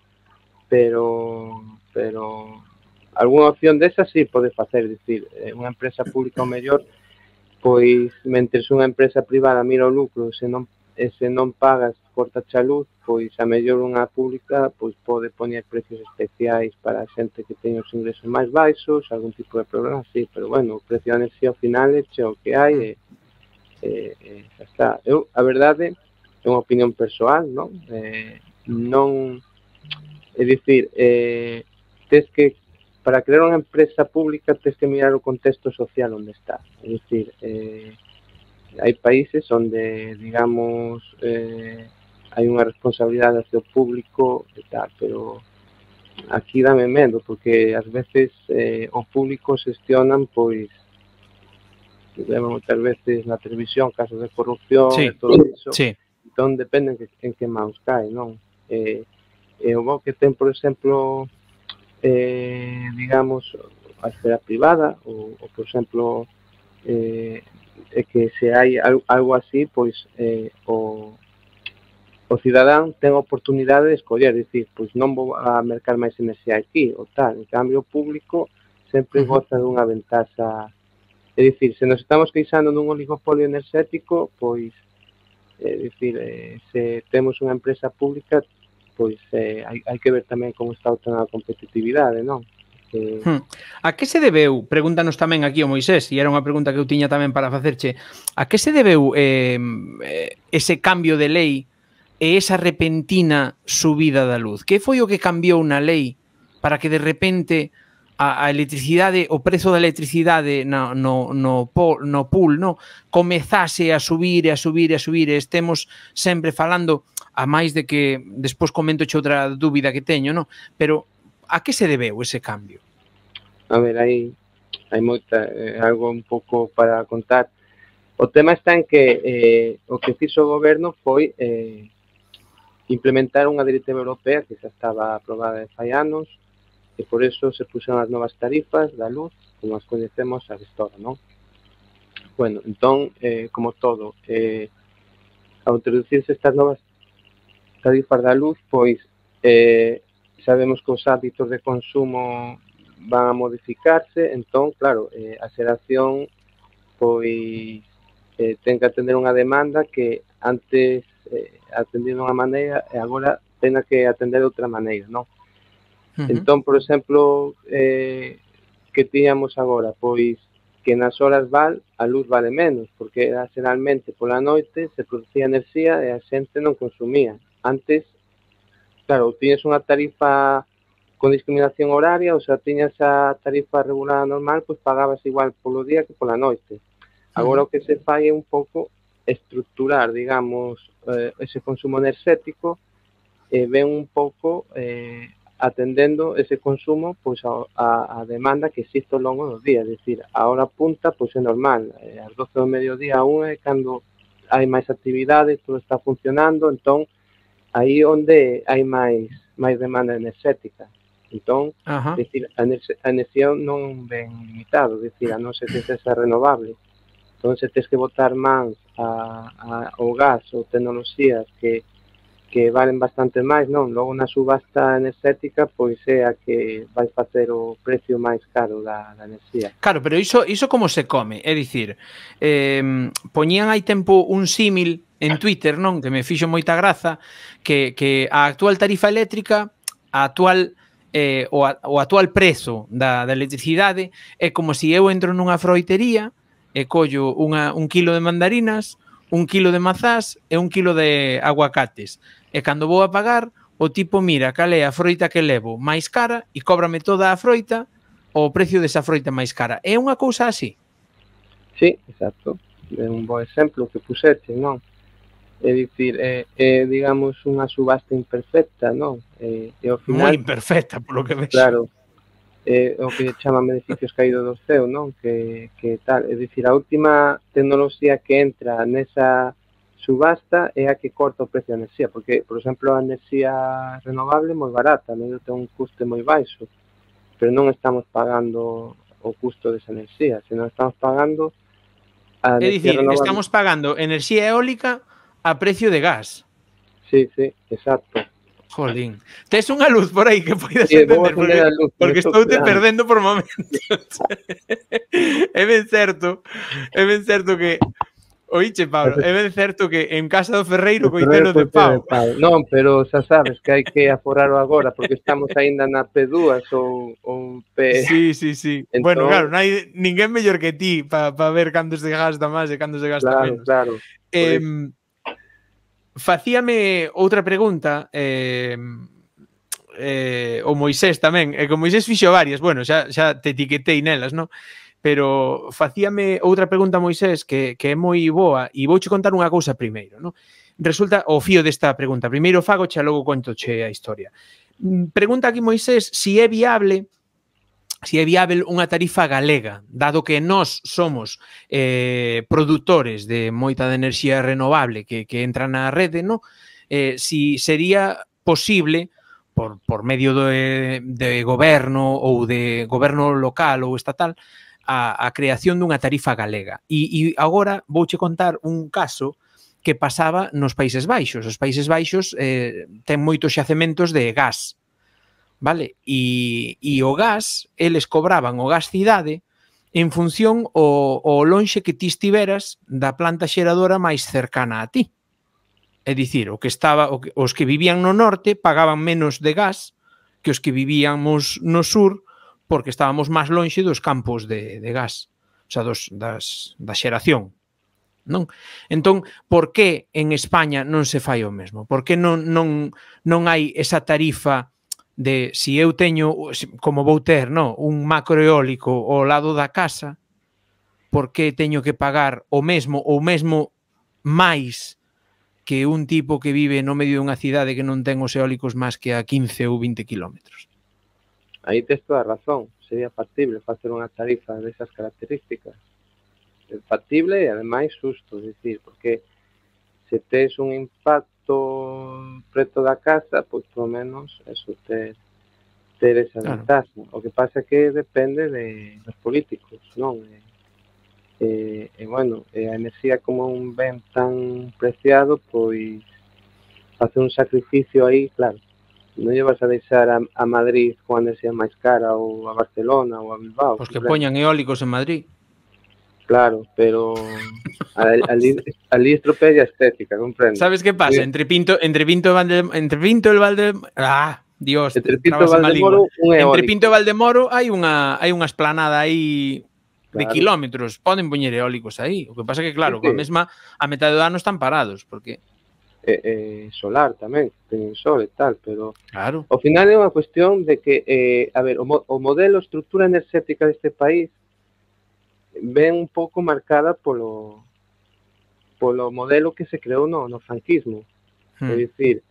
pero, pero, algunha opción desa sí pode facer, dicir, eh, unha empresa pública o mellor pois mentres unha empresa privada mira o lucro se non, e se non pagas corta xa luz, pois a mellor unha pública pois pode poñer precios especiais para a xente que teña os ingresos máis baixos, algún tipo de problema, sí, pero bueno, o precio da enerxía ao final é o que hai e, e, e xa está. Eu, a verdade, é unha opinión persoal, non? Eh, non, é dicir, eh, tes que para crear unha empresa pública tens que mirar o contexto social onde está. É dicir, eh, hai países onde, digamos, eh, hai unha responsabilidade hacia o público e tal, pero aquí dame medo, porque ás veces eh, o público xestionan, pois, vemos moitas veces na televisión casos de corrupción sí, e todo iso. Sí. Entón, depende en que, en que maus cae, non? Eh, e o que ten, por exemplo, eh, digamos, a esfera privada ou, ou por exemplo, eh, é que se hai algo así, pois eh, o, o cidadán ten a oportunidade de escoller, dicir, pois non vou a mercar máis enerxía aquí, ou tal. En cambio, o público sempre goza dunha ventaxa. É dicir, se nos estamos queixando dun oligopolio enerxético, pois é dicir, eh, se temos unha empresa pública pois eh, hai, hai que ver tamén como está o tema da competitividade, non? Que... Hmm. A que se debeu? Pregúntanos tamén aquí o Moisés, e era unha pregunta que eu tiña tamén para facerche. A que se debeu eh, ese cambio de lei e esa repentina subida da luz? Que foi o que cambiou na lei para que de repente a, a electricidade, o prezo da electricidade na, no, no, no pool, no, comezase a subir e a subir e a subir e estemos sempre falando a máis de que despois comento che outra dúbida que teño, non? Pero a que se debeu ese cambio? A ver, hai hai moita eh, algo un pouco para contar. O tema está en que eh, o que fixo o goberno foi eh, implementar unha directiva europea que xa estaba aprobada de fai anos e por eso se puxeron as novas tarifas da luz, como as coñecemos a Vestora, non? Bueno, entón, eh, como todo, eh, ao introducirse estas novas tarifas da luz, pois eh, sabemos que os hábitos de consumo van a modificarse, entón, claro, eh, a xeración pois eh, ten que atender unha demanda que antes eh, atendía unha maneira e agora tena que atender de outra maneira, non? Uh -huh. Entón, por exemplo, eh, que tiñamos agora? Pois que nas horas val a luz vale menos, porque era xeralmente pola noite se producía enerxía e a xente non consumía antes, claro, tiñas unha tarifa con discriminación horaria, ou sea, tiñas a tarifa regulada normal, pois pagabas igual polo día que pola noite. Agora o que se fai é un pouco estructurar, digamos, eh, ese consumo enerxético e eh, ven un pouco eh, atendendo ese consumo pois a, a, a demanda que existe ao longo dos días. é dicir, a hora punta pois é normal, eh, ás 12 do mediodía a 1 é cando hai máis actividade, todo está funcionando, entón aí onde hai máis máis demanda enerxética. Entón, Ajá. decir, a enerxía non ven limitado, decir, a non ser que sexa renovable. Entón, se tens que botar mans a, a, ao gas ou tecnoloxías que, que valen bastante máis, non? Logo na subasta enerxética pois é a que vai facer o precio máis caro da, da enerxía. Claro, pero iso iso como se come? É dicir, eh, poñían hai tempo un símil en Twitter, non? Que me fixo moita graza que, que a actual tarifa eléctrica, a actual eh, o, a, o actual prezo da, da electricidade é como se si eu entro nunha froitería e collo unha, un kilo de mandarinas, un kilo de mazás e un kilo de aguacates. E cando vou a pagar, o tipo mira cal é a froita que levo máis cara e cóbrame toda a froita o precio desa froita máis cara. É unha cousa así? Sí, exacto. É un bo exemplo que puxete, non? É dicir, é, é digamos unha subasta imperfecta, non? É, e ao final, Moi imperfecta, polo que ves. Claro, é, o que chaman beneficios caídos do ceo, non? Que, que tal, é dicir, a última tecnoloxía que entra nesa subasta é a que corta o precio da enerxía, porque, por exemplo, a enerxía renovable é moi barata, non ten un custe moi baixo, pero non estamos pagando o custo desa enerxía, senón estamos pagando a É dicir, renovable. estamos pagando enerxía eólica a precio de gas. Sí, sí, exacto. Jolín, tes unha luz por aí que podes sí, entender, porque, luz, porque estou te perdendo por momentos. é ben certo, é ben certo que Oiche, Pablo, é ben certo que en casa do Ferreiro coitelo de pau. pau. Non, pero xa sabes que hai que aforarlo agora, porque estamos aínda na P2 ou, ou P... Sí, sí, sí. Entón... Bueno, claro, non hai ninguén mellor que ti para pa ver cando se gasta máis e cando se gasta claro, menos. Claro, claro. Eh, facíame outra pregunta eh, eh, o Moisés tamén, e eh, que Moisés fixo varias, bueno, xa, xa te etiquetei nelas, non? Pero facíame outra pregunta Moisés que, que é moi boa e vouche contar unha cousa primeiro, non? Resulta o fío desta pregunta. Primeiro fago xa logo conto che a historia. Mm, pregunta aquí Moisés si é viable se é viável unha tarifa galega, dado que nós somos eh, produtores de moita de enerxía renovable que, que entra na rede, no? eh, si sería posible por, por medio de, de goberno ou de goberno local ou estatal a, a creación dunha tarifa galega. E, e agora vouche contar un caso que pasaba nos Países Baixos. Os Países Baixos eh, ten moitos xacementos de gas, vale? E, e o gas, eles cobraban o gas cidade en función o, o lonxe que ti estiveras da planta xeradora máis cercana a ti. É dicir, o que estaba, o que, os que vivían no norte pagaban menos de gas que os que vivíamos no sur porque estábamos máis lonxe dos campos de, de gas, o sea, dos, das, da xeración, non? Entón, por que en España non se fai o mesmo? Por que non, non, non hai esa tarifa de si eu teño, como vou ter, no, un macroeólico ao lado da casa, por que teño que pagar o mesmo ou mesmo máis que un tipo que vive no medio dunha cidade que non ten os eólicos máis que a 15 ou 20 kilómetros? Aí tes toda a razón. Sería factible facer unha tarifa desas características. É factible e ademais susto, dicir, porque se tes un impacto preto preto da casa, pois polo menos eso ter ter esa claro. ventaja. O que pasa é que depende de dos políticos, non? E, eh, e, eh, e eh, bueno, e a enerxía como un ben tan preciado, pois facer un sacrificio aí, claro, non lle vas a deixar a, a Madrid coa enerxía máis cara ou a Barcelona ou a Bilbao. Pois que poñan eólicos en Madrid. Claro, pero al, al, estropea estética, comprendo. ¿Sabes qué pasa? Entre Pinto, entre Pinto, Valde, entre Pinto el Valde, ah, Dios, entre Pinto Valdemoro, un entre Pinto e Valdemoro hai unha hai unha esplanada aí de kilómetros, poden poñer eólicos aí. O que pasa que claro, sí, sí. a mesma a metade do ano están parados, porque eh, eh, solar tamén, teñen sol e tal, pero claro. ao final é unha cuestión de que eh, a ver, o, mo o modelo estructura enerxética deste país ven un poco marcada por lo, por lo modelo que se creó no, no franquismo. Hmm. Es decir,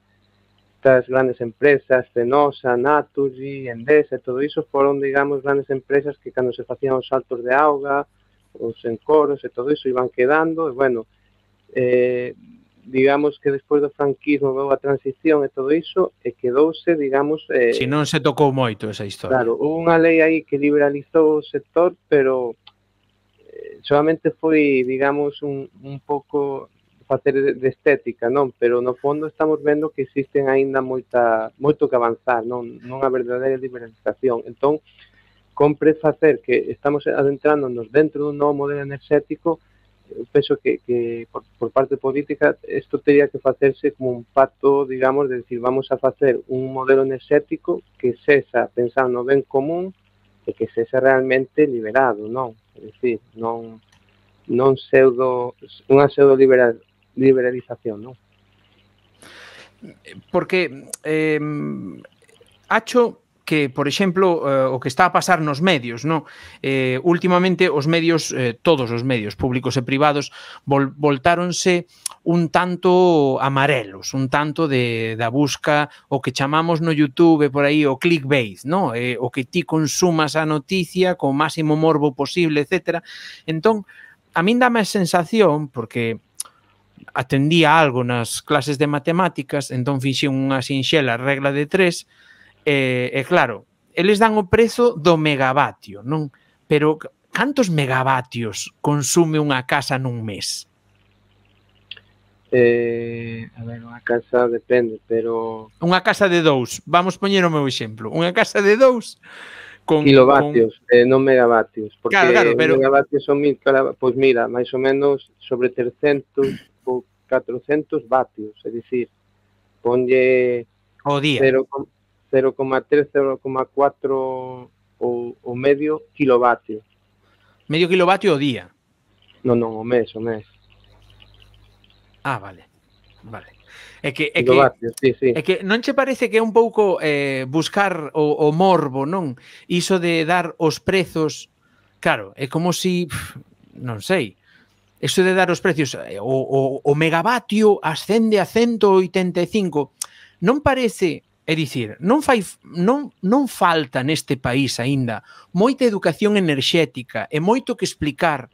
estas grandes empresas, Cenosa, Naturgy, Endesa, todo iso foron, digamos, grandes empresas que cando se facían os saltos de auga, os encoros e todo iso iban quedando, e bueno, eh, digamos que despois do franquismo veu a transición e todo iso, e eh, quedouse, digamos... Eh, si non se tocou moito esa historia. Claro, unha lei aí que liberalizou o sector, pero solamente foi, digamos, un, un pouco facer de estética, non? Pero no fondo estamos vendo que existen aínda moita moito que avanzar, non? Non a verdadeira liberalización. Entón, compre facer que estamos adentrándonos dentro dun novo modelo enerxético eh, penso que, que por, por parte política isto teria que facerse como un pacto, digamos, de decir, vamos a facer un modelo enerxético que cesa pensando no ben común e que sexa realmente liberado, non? É dicir, non non pseudo unha pseudo liberal, liberalización, non? Porque eh, acho que, por exemplo, eh, o que está a pasar nos medios, no? Eh, últimamente os medios, eh, todos os medios públicos e privados vol voltáronse un tanto amarelos, un tanto de da busca o que chamamos no YouTube por aí o clickbait, no? Eh, o que ti consumas a noticia co máximo morbo posible, etcétera. Entón, a min dá máis sensación porque atendía algo nas clases de matemáticas, entón fixe unha sinxela regla de tres, E, e claro, eles dan o prezo do megavatio, non? Pero cantos megavatios consume unha casa nun mes? Eh, a ver, unha casa depende, pero... Unha casa de dous, vamos poñer o meu exemplo. Unha casa de dous con... Kilovatios, con... eh, non megavatios. Porque claro, claro, pero... megavatios son mil... Pois mira, máis ou menos sobre 300 ou 400 vatios, é dicir, ponlle... O día. 0,3, 0,4 ou, ou medio kilovatio. Medio kilovatio o día? Non, non, o mes, o mes. Ah, vale. Vale. É que, é que, sí, sí. é que non che parece que é un pouco eh, buscar o, o morbo, non? Iso de dar os prezos, claro, é como si, pff, non sei, iso de dar os precios, eh, o, o, o megavatio ascende a 185, non parece É dicir, non fai non non falta neste país aínda moita educación enerxética e moito que explicar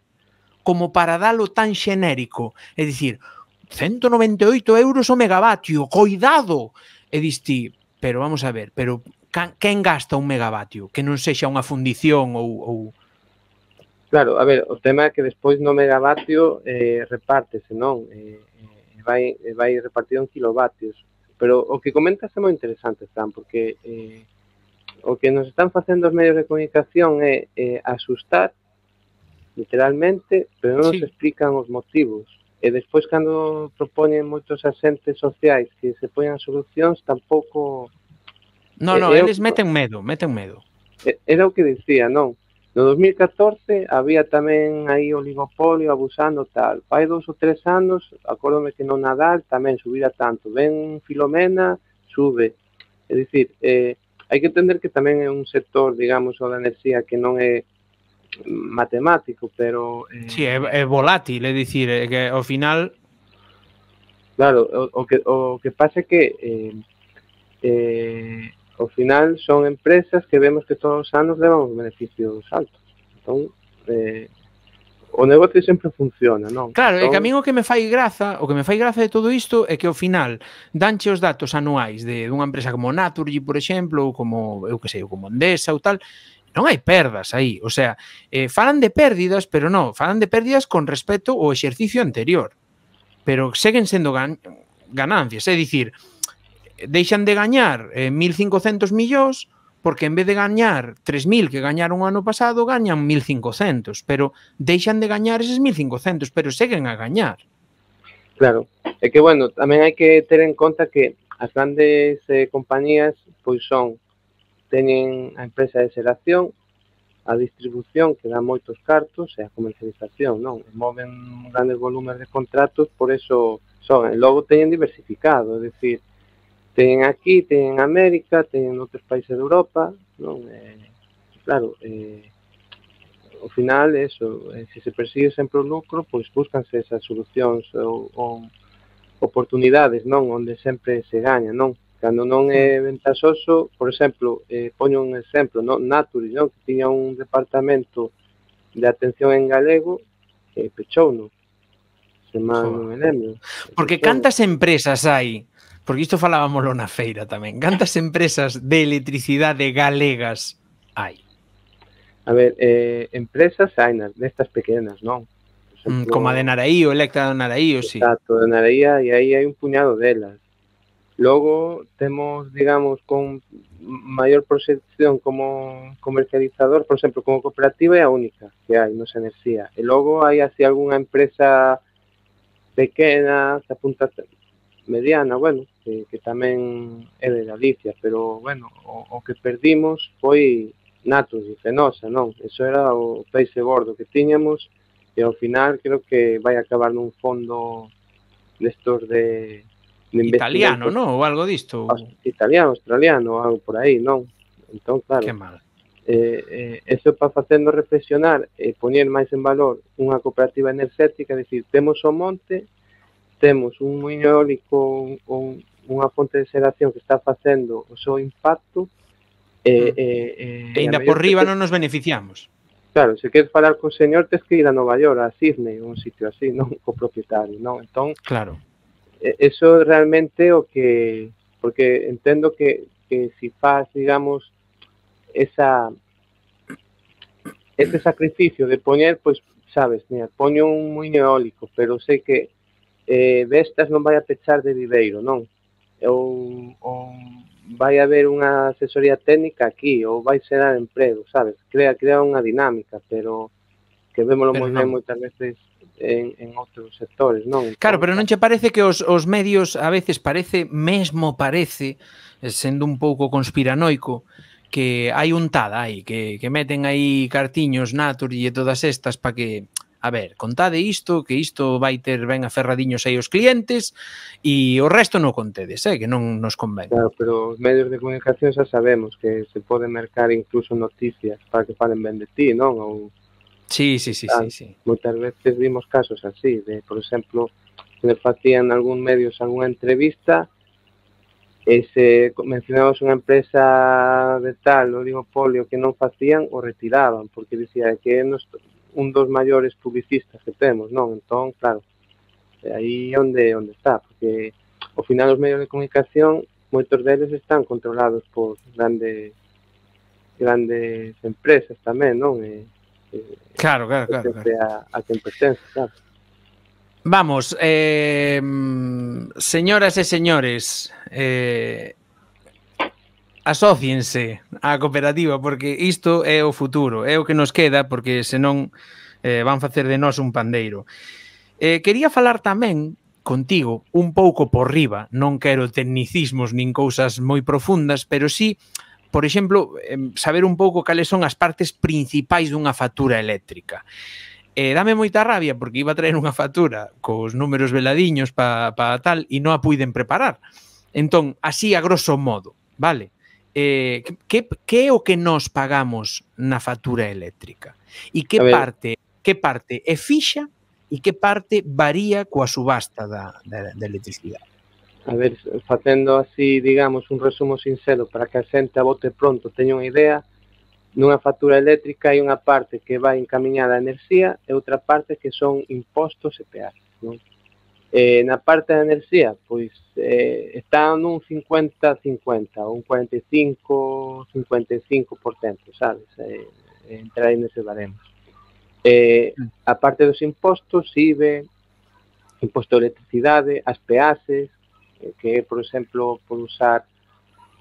como para dalo tan xenérico, é dicir, 198 euros o megavatio, coidado. E diste, pero vamos a ver, pero quen gasta un megavatio? Que non sexa unha fundición ou, ou... Claro, a ver, o tema é que despois no megavatio eh, repártese, non? Eh, eh vai, eh, vai repartido en kilovatios. Pero o que comentas é moi interesante, Fran, porque eh, o que nos están facendo os medios de comunicación é eh, asustar, literalmente, pero non sí. nos explican os motivos. E despois, cando propoñen moitos asentes sociais que se poñan solucións, tampouco... Non, non, eh, eles o... meten medo, meten medo. Era o que dicía, non? No 2014 había tamén aí oligopolio abusando tal. Fai dous ou tres anos, acórdome que no Nadal tamén subira tanto. Ven Filomena, sube. É dicir, eh, hai que entender que tamén é un sector, digamos, o da enerxía que non é matemático, pero... Eh, sí, é, é volátil, é dicir, é que ao final... Claro, o, o, que, o que pasa é que eh, eh, ao final son empresas que vemos que todos os anos levan os beneficios altos. Entón, eh, o negocio sempre funciona, non? Claro, entón... é que a mí o que me fai graza, o que me fai graza de todo isto é que ao final danche os datos anuais de dunha empresa como Naturgy, por exemplo, ou como, eu que sei, ou como Endesa ou tal, non hai perdas aí, o sea, eh, falan de pérdidas, pero non, falan de pérdidas con respecto ao exercicio anterior, pero seguen sendo gan ganancias, é dicir, deixan de gañar eh, 1.500 millóns porque en vez de gañar 3.000 que gañaron o ano pasado, gañan 1.500, pero deixan de gañar eses 1.500, pero seguen a gañar. Claro, é que, bueno, tamén hai que ter en conta que as grandes eh, compañías pois son teñen a empresa de xeración, a distribución que dá moitos cartos e a comercialización, non? Moven grandes volumes de contratos, por eso son, e logo teñen diversificado, é dicir, Ten aquí, ten en América, ten outros países de Europa, non? Eh, claro, eh, ao final, eso, eh, se se persigue sempre o lucro, pois buscanse esas solucións ou, ou oportunidades, non? Onde sempre se gaña, non? Cando non é ventaxoso, por exemplo, eh, poño un exemplo, non? Naturi, non? Que tiña un departamento de atención en galego, eh, pechou, non? Se mal non me lembro. Porque cantas empresas hai porque isto falábamoslo na feira tamén. Cantas empresas de electricidade galegas hai? A ver, eh, empresas hai nas, nestas pequenas, non? Exemplo, mm, como a de Naraí, o Electra de Naraí, o sí. Exacto, de Naraí, e aí hai un puñado delas. Logo temos, digamos, con maior proxección como comercializador, por exemplo, como cooperativa é a única que hai nos Enerxía. E logo hai así algunha empresa pequena, que apunta mediana, bueno, que, que tamén é de Galicia, pero, bueno, o, o que perdimos foi Natos e Fenosa, non? Eso era o peixe gordo que tiñamos e ao final creo que vai acabar nun fondo destos de, de Italiano, non? Ou algo disto? Italiano, australiano, algo por aí, non? Entón, claro. Que mal eh, eh, eso para facendo reflexionar e eh, poñer máis en valor unha cooperativa enerxética, decir, temos o monte temos un moinho eólico ou unha fonte de xeración que está facendo o seu impacto eh, eh, eh, e mm. ainda por riba non nos beneficiamos Claro, se queres falar co señor, tes que ir a Nova York, a Sydney, un sitio así, non co propietario, non? Entón, claro. Eso realmente o que porque entendo que que si faz, digamos, esa ese sacrificio de poñer, pois, pues, sabes, mira, poño un muiño eólico, pero sei que eh, Vestas non vai a pechar de Viveiro, non? Ou, ou vai haber unha asesoría técnica aquí, ou vai ser a emprego, sabes? Crea, crea unha dinámica, pero que vémolo moi ben moitas veces en, en outros sectores, non? Claro, pero non che parece que os, os medios a veces parece, mesmo parece, eh, sendo un pouco conspiranoico, que hai un tada aí, que, que meten aí cartiños, natos e todas estas para que a ver, contade isto, que isto vai ter ben aferradiños aí os clientes e o resto non contedes, eh, que non nos convén. Claro, pero os medios de comunicación xa sabemos que se pode mercar incluso noticias para que falen ben de ti, non? Ou Sí, sí, sí, ah, sí, sí. Moitas veces vimos casos así, de, por exemplo, le facían algún medios algunha entrevista e se mencionabas unha empresa de tal, o oligopolio que non facían, o retiraban, porque dicía que nos un dos maiores publicistas que temos, non? Entón, claro, aí onde onde está, porque ao final os medios de comunicación moitos deles están controlados por grandes grandes empresas tamén, non? E, e claro, claro, claro. claro. A, a quen pertence, claro. Vamos, eh, señoras e señores, eh, asóciense á cooperativa porque isto é o futuro, é o que nos queda porque senón eh, van facer de nós un pandeiro. Eh, quería falar tamén contigo un pouco por riba, non quero tecnicismos nin cousas moi profundas, pero sí, por exemplo, saber un pouco cales son as partes principais dunha factura eléctrica. Eh, dame moita rabia porque iba a traer unha factura cos números veladiños para pa tal e non a puiden preparar. Entón, así a grosso modo, vale? eh, que, que é o que nos pagamos na factura eléctrica e que parte que parte é fixa e que parte varía coa subasta da, da, da electricidade. A ver, facendo así, digamos, un resumo sincero para que a xente a bote pronto teña unha idea, nunha factura eléctrica hai unha parte que vai encaminhada a enerxía e outra parte que son impostos e peaxes, non? Eh, na parte da enerxía, pois eh, está nun 50-50, un 45-55%, sabes? Eh, entrar en ese baremos. Eh, a parte dos impostos, IBE, imposto de electricidade, as peaxes, eh, que é, por exemplo, por usar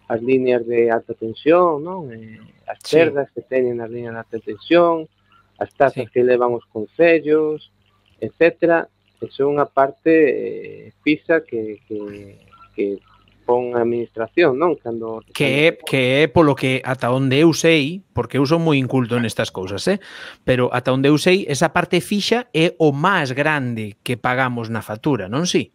as líneas de alta tensión, non? Eh, as perdas sí. que teñen as líneas de alta tensión, as tasas sí. que levan os concellos, etc. Eso é unha parte eh, fisa que, que, que pon a administración, non? Cando que é que é polo que ata onde eu sei, porque eu son moi inculto nestas cousas, eh? Pero ata onde eu sei, esa parte fixa é o máis grande que pagamos na factura, non si?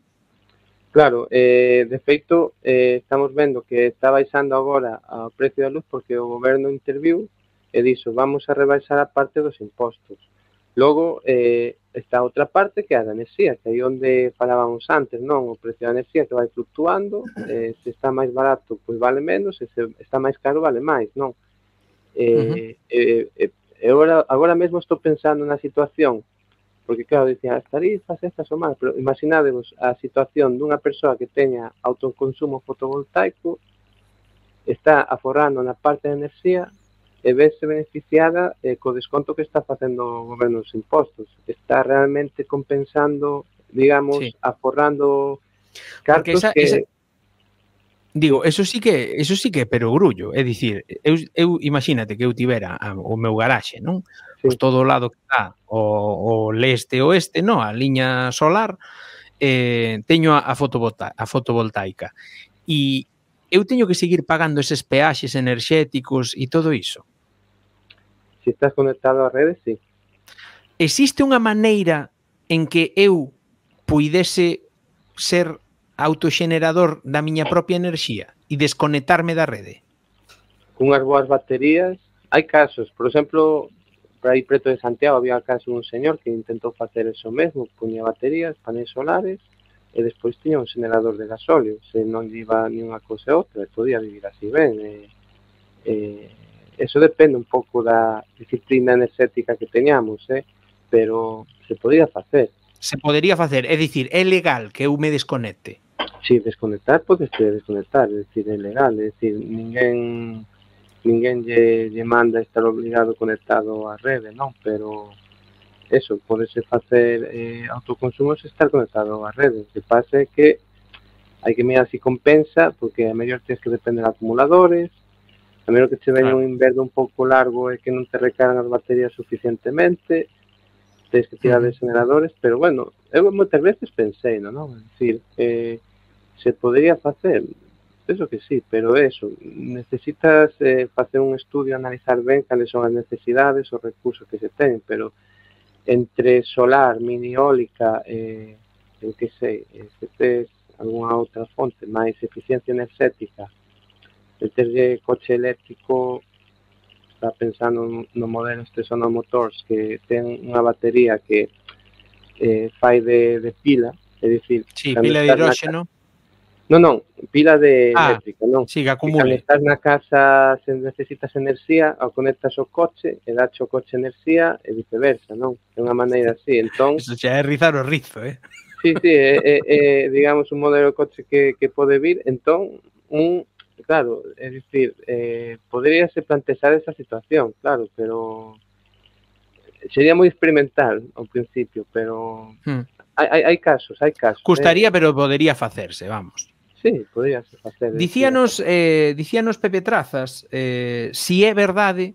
Claro, eh, de feito, eh, estamos vendo que está baixando agora o precio da luz porque o goberno interviu e dixo vamos a rebaixar a parte dos impostos. Logo, eh, está outra parte que é a da enerxía, que aí onde falábamos antes, non? O precio da enerxía que vai fluctuando, eh, se está máis barato, pois vale menos, se está máis caro, vale máis, non? Eh, uh -huh. eh, eh, agora, agora mesmo estou pensando na situación, porque claro, dicía, ah, as tarifas estas son máis, pero imaginadevos a situación dunha persoa que teña autoconsumo fotovoltaico, está aforrando na parte da enerxía e vese beneficiada eh, co desconto que está facendo o goberno dos impostos. Está realmente compensando, digamos, sí. aforrando cartos esa, que... Esa... Digo, eso sí que eso sí que pero grullo, é dicir, eu, eu imagínate que eu tivera a, o meu garaxe, non? Sí. Pois todo o lado que está o, o leste oeste, non? A liña solar, eh, teño a, a, fotovolta, a fotovoltaica. E eu teño que seguir pagando eses peaxes enerxéticos e todo iso si estás conectado á rede, sí. Existe unha maneira en que eu puidese ser autoxenerador da miña propia enerxía e desconectarme da rede? Cunhas boas baterías, hai casos, por exemplo, por aí preto de Santiago había caso un señor que intentou facer eso mesmo, puña baterías, paneles solares, e despois tiña un generador de gasóleo, se non iba nin unha cousa e outra, podía vivir así ben, e, eh, e eh, eso depende un pouco da disciplina energética que teñamos, eh? pero se podría facer. Se podería facer, é dicir, é legal que eu me desconecte. Sí, desconectar podes desconectar, é dicir, é legal, é dicir, ninguén ninguén lle, lle manda estar obligado conectado á rede, non? Pero eso, podese facer eh, autoconsumo se estar conectado á rede. O que pasa é que hai que mirar se si compensa, porque a mellor tens que depender de acumuladores, a menos que che veña claro. un inverno un pouco largo e que non te recargan as baterías suficientemente, tens que tirar de generadores, pero bueno, eu moitas veces pensei, non, non? É dicir, eh, se podría facer, penso que sí, pero eso, necesitas eh, facer un estudio, analizar ben cales son as necesidades, os recursos que se ten, pero entre solar, mini eólica, eh, eu que eh, sei, se tes algunha outra fonte máis eficiencia energética, meterlle coche eléctrico está pensando no modelo este Sono Motors que ten unha batería que eh, fai de, de pila, é dicir, sí, pila de hidróxeno. Non, non, pila de ah, eléctrica, non. Sí, que acumule. Cando estás na casa, se necesitas enerxía, ao conectas o coche, e dache o coche enerxía, e viceversa, non? É unha maneira así, entón... Eso xa é rizar o rizo, eh? Sí, sí, é, é, é digamos, un modelo de coche que, que pode vir, entón, un claro, é dicir, eh, poderíase plantexar esa situación, claro, pero sería moi experimental ao principio, pero hmm. hai, hai, hai casos, hai casos. Custaría, eh. pero podería facerse, vamos. Sí, podría facer. Dicíanos, eh, dicíanos Pepe Trazas, eh, si é verdade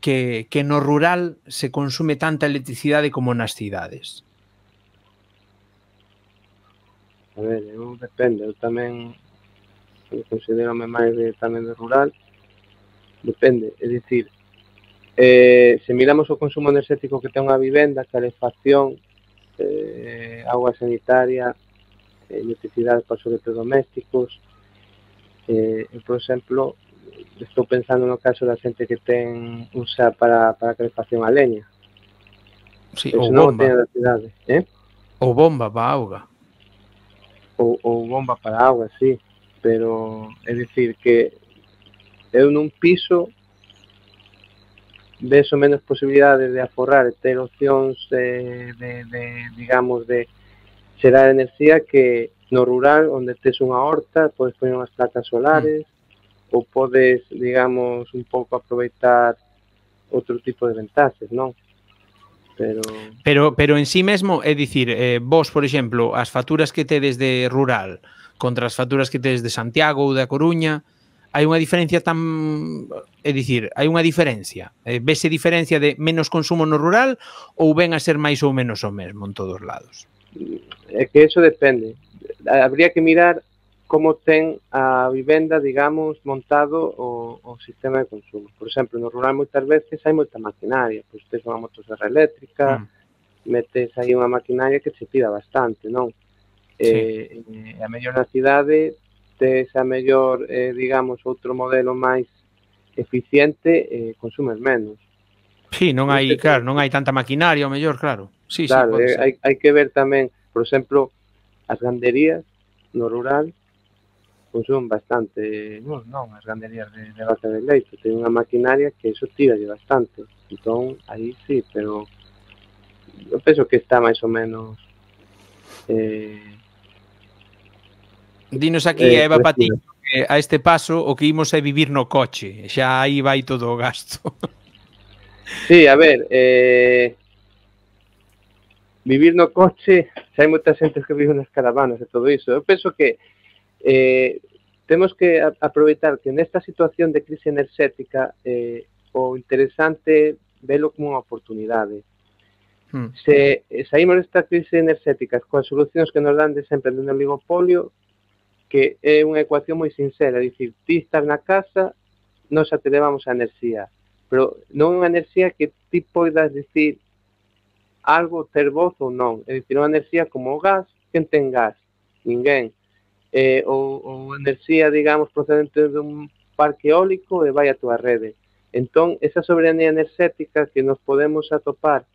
que, que no rural se consume tanta electricidade como nas cidades. A ver, eu depende, eu tamén eu considerome máis de, tamén de rural, depende, é dicir, eh, se miramos o consumo enerxético que ten unha vivenda, calefacción, eh, agua sanitaria, eh, electricidade para os electrodomésticos, eh, por exemplo, estou pensando no caso da xente que ten usa para, para calefacción a leña. Sí, ou bomba. Ten cidade, eh? Ou bomba para auga. Ou, ou bomba para auga, sí pero é dicir que eu nun piso ves menos posibilidades de aforrar e ter opcións de, de, de digamos, de xerar enerxía que no rural, onde tes unha horta, podes poñer unhas placas solares, mm. ou podes, digamos, un pouco aproveitar outro tipo de ventaxes, non? Pero... pero pero en sí mesmo, é dicir, eh, vos, por exemplo, as facturas que tedes de rural, eh, contra as facturas que tedes de Santiago ou da Coruña, hai unha diferencia tan, é dicir, hai unha diferencia. Eh, vese diferencia de menos consumo no rural ou ven a ser máis ou menos o mesmo en todos lados? É que eso depende. Habría que mirar como ten a vivenda, digamos, montado o, o sistema de consumo. Por exemplo, no rural moitas veces hai moita maquinaria, pois tes unha motosserra eléctrica, mm. metes aí unha maquinaria que se pida bastante, non? eh, e a mellor na cidade tes a mellor, eh, digamos, outro modelo máis eficiente eh, consumes menos. Sí, non hai, claro, non hai tanta maquinaria, o mellor, claro. Sí, claro, sí, eh, hai, hai que ver tamén, por exemplo, as ganderías no rural consumen bastante, non, non as ganderías de, de base de leite, ten unha maquinaria que eso tira bastante. Entón, aí sí, pero eu penso que está máis ou menos eh, Dinos aquí eh, Eva Patiño que a este paso o que imos é vivir no coche, xa aí vai todo o gasto. Sí, a ver, eh, vivir no coche, xa hai moita xente que vive nas caravanas e todo iso. Eu penso que eh, temos que aproveitar que nesta situación de crise enerxética eh, o interesante velo como unha oportunidade. Hmm. Se eh, saímos desta crise enerxética coas solucións que nos dan de sempre dentro do oligopolio, que é unha ecuación moi sincera, dicir, ti estás na casa, nós xa te levamos a enerxía, pero non é unha enerxía que ti poidas dicir algo ter voz ou non, é dicir, unha enerxía como o gas, quen ten gas? Ninguén. Eh, ou, ou enerxía, digamos, procedente dun parque eólico e vai a tua rede. Entón, esa soberanía enerxética que nos podemos atopar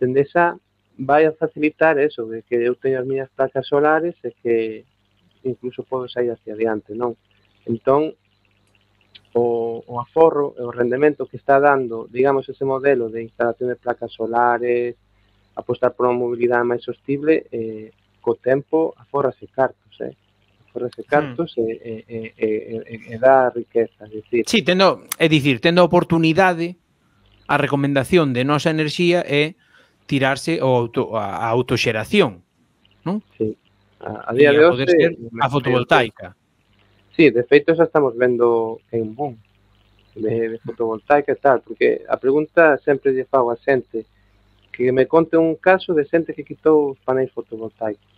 dende esa vai a facilitar eso, de que eu teño as miñas placas solares e que incluso podo sair hacia adiante, non? Entón, o, o aforro e o rendemento que está dando, digamos, ese modelo de instalación de placas solares, apostar por unha mobilidade máis sostible, eh, co tempo aforrase cartos, eh? aforrase hmm. cartos mm. e, e, e, e, e dá riqueza. É dicir, sí, tendo, é dicir, tendo a oportunidade, a recomendación de nosa enerxía é tirarse ao auto, a, a autoxeración, non? Sí. A, a día de hoxe a fotovoltaica. Sí, de feito xa estamos vendo en boom de, de fotovoltaica e tal, porque a pregunta sempre lle fago a xente que me conte un caso de xente que quitou os paneis fotovoltaicos.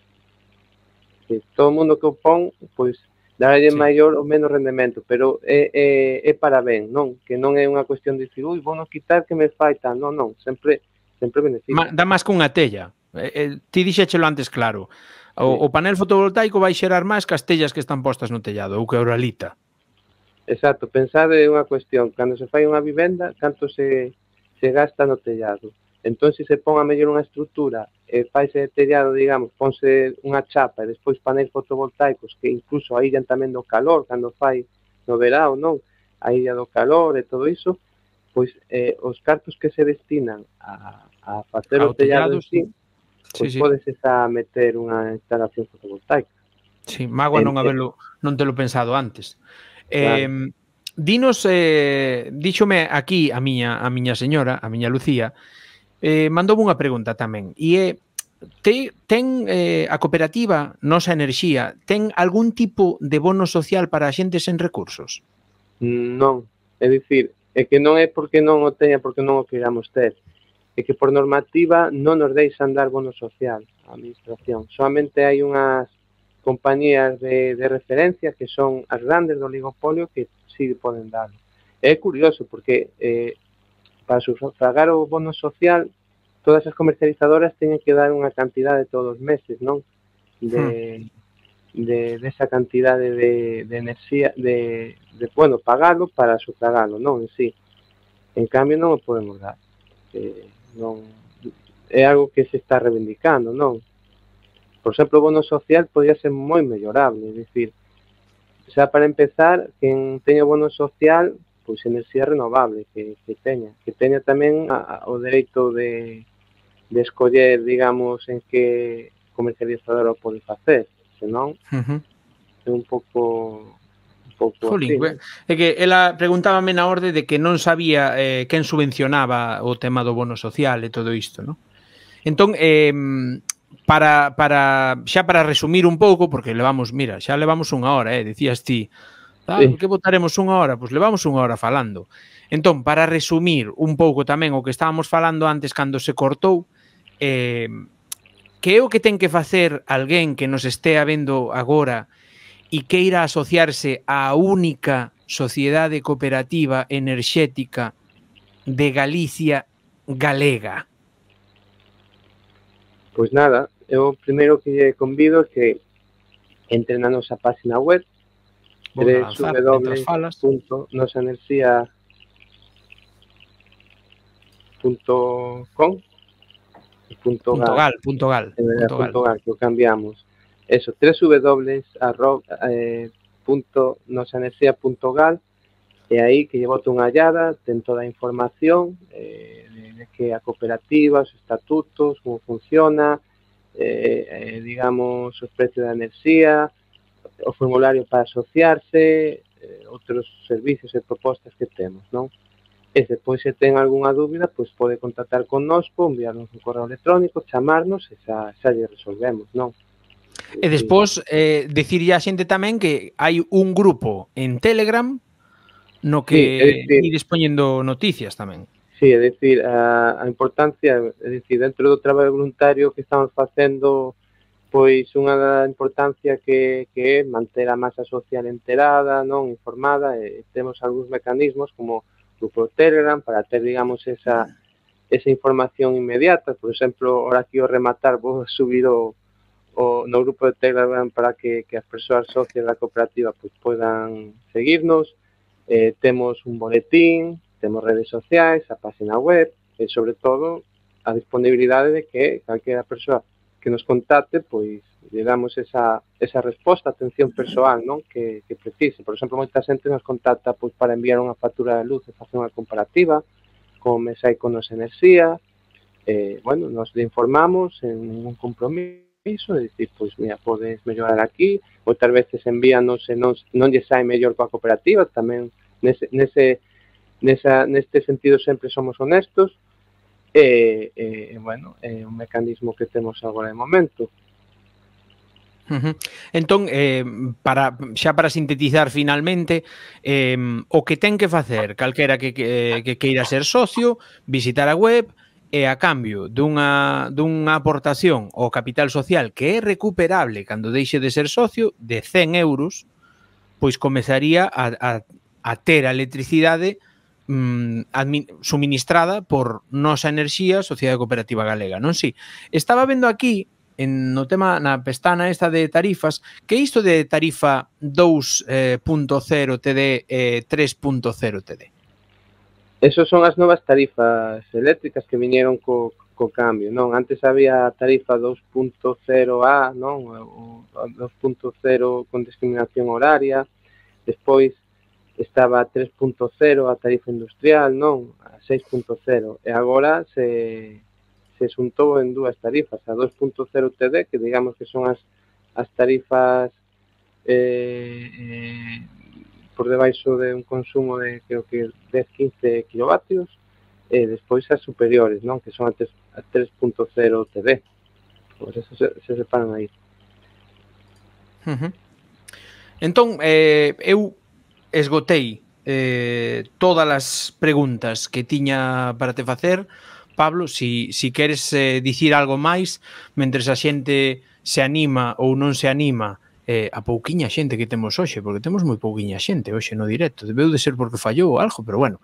Que todo o mundo que o pon, pois, darálle sí. maior ou menos rendemento, pero é, é, é para ben, non? Que non é unha cuestión de dicir, ui, vou non quitar que me fai tal, non, non, sempre sempre beneficio. Ma, dá máis que unha tella. Eh, eh, ti dixéchelo antes claro. O, o panel fotovoltaico vai xerar máis que as tellas que están postas no tellado ou que a oralita. Exacto, pensade unha cuestión, cando se fai unha vivenda, canto se, se gasta no tellado. Entón, se se pon a mellor unha estrutura e faise de tellado, digamos, ponse unha chapa e despois paneis fotovoltaicos que incluso aillan tamén do calor, cando fai no verão, non? Ailla do calor e todo iso, pois eh, os cartos que se destinan a, a facer o tellado, tellado sí, pois sí, podes esa meter unha instalación fotovoltaica. Sí, mágoa non haberlo non te lo pensado antes. Claro. Eh, dinos eh díxome aquí a miña a miña señora, a miña Lucía, eh mandoume unha pregunta tamén e é te, ten eh, a cooperativa Nosa Enerxía ten algún tipo de bono social para a xente sen recursos? Non, é dicir, é que non é porque non o teña, porque non o queramos ter e que por normativa non nos deixan dar bono social a administración. Solamente hai unhas compañías de, de referencia que son as grandes do oligopolio que sí poden dar. É curioso porque eh, para sufragar o bono social todas as comercializadoras teñen que dar unha cantidade todos os meses, non? De, hmm de desa de cantidade de, de enerxía de, de bueno, pagalo para sufragarlo, non en sí. En cambio non o podemos dar. Eh, non é algo que se está reivindicando, non? Por exemplo, o bono social podría ser moi mellorable, é dicir, xa para empezar, quen teña o bono social, pois enerxía renovable que, que teña, que teña tamén a, a, o dereito de, de escoller, digamos, en que comercializador o pode facer, senón uh -huh. é un pouco pouco Jolín, Así. É que ela preguntábame na orde de que non sabía eh, quen subvencionaba o tema do bono social e todo isto, non? Entón, eh, para, para, xa para resumir un pouco, porque levamos, mira, xa levamos unha hora, eh, decías ti, ah, sí. que votaremos unha hora? Pois levamos unha hora falando. Entón, para resumir un pouco tamén o que estábamos falando antes cando se cortou, eh, que é o que ten que facer alguén que nos estea vendo agora e queira asociarse á única sociedade cooperativa enerxética de Galicia galega? Pois nada, eu o primeiro que lle convido que entre na nosa página web www.nosaenergia.com punto gal, punto gal, punto gal, que o cambiamos eso, www.nosaenergia.gal e aí que lle boto unha hallada, ten toda a información eh, de que a cooperativa, os estatutos, como funciona, eh, eh, digamos, os precios da enerxía, o formulario para asociarse, eh, outros servicios e propostas que temos, non? E depois se ten algunha dúbida, pois pode contactar connosco, enviarnos un correo electrónico, chamarnos e xa, xa lle resolvemos, non? E despois, eh, dicirlle a xente tamén que hai un grupo en Telegram no que sí, ir poñendo noticias tamén. Sí, é dicir, a, a importancia, é dicir, dentro do traballo voluntario que estamos facendo, pois unha da importancia que, que é manter a masa social enterada, non informada, e temos algúns mecanismos como grupo Telegram para ter, digamos, esa, esa información inmediata. Por exemplo, ahora que o rematar vou subir o, o, no grupo de Telegram para que, que as persoas socias da cooperativa pois, podan seguirnos. Eh, temos un boletín, temos redes sociais, a página web e, sobre todo, a disponibilidade de que calquera persoa que nos contacte, pois lle damos esa, esa resposta, atención persoal, non? Que, que precise. Por exemplo, moita xente nos contacta pois, para enviar unha factura de luz e facer unha comparativa con Mesa Iconos Enerxía. Eh, bueno, nos informamos en ningún compromiso piso e dicir, pois, mira, podes mellorar aquí, ou veces envíanos e non, se non, non lle sai mellor coa cooperativa, tamén nese, nese, nesa, neste sentido sempre somos honestos, eh, eh, e, e bueno, é un mecanismo que temos agora de momento. Uh -huh. Entón, eh, para, xa para sintetizar finalmente, eh, o que ten que facer calquera que, que, que queira ser socio, visitar a web, e a cambio dunha, dunha aportación ao capital social que é recuperable cando deixe de ser socio de 100 euros, pois comezaría a, a, a ter a electricidade mm, suministrada por Nosa Enerxía, Sociedade Cooperativa Galega, non si? Estaba vendo aquí en no tema na pestana esta de tarifas, que isto de tarifa 2.0 TD e eh, 3.0 TD. Eh, Esos son as novas tarifas eléctricas que viñeron co, co cambio, non? Antes había a tarifa 2.0A, non? O 2.0 con discriminación horaria, despois estaba a 3.0 a tarifa industrial, non? A 6.0. E agora se, se xuntou en dúas tarifas, a 2.0 TD, que digamos que son as, as tarifas eh, eh, por debaixo de un consumo de creo que 10-15 kilovatios e despois as superiores, non? Que son a 3.0 TD. Pois eso se, se separan aí. Uh -huh. Entón, eh, eu esgotei eh, todas as preguntas que tiña para te facer. Pablo, si, si queres eh, dicir algo máis, mentre a xente se anima ou non se anima eh, a pouquiña xente que temos hoxe, porque temos moi pouquiña xente hoxe no directo. Debeu de ser porque fallou ou algo, pero bueno.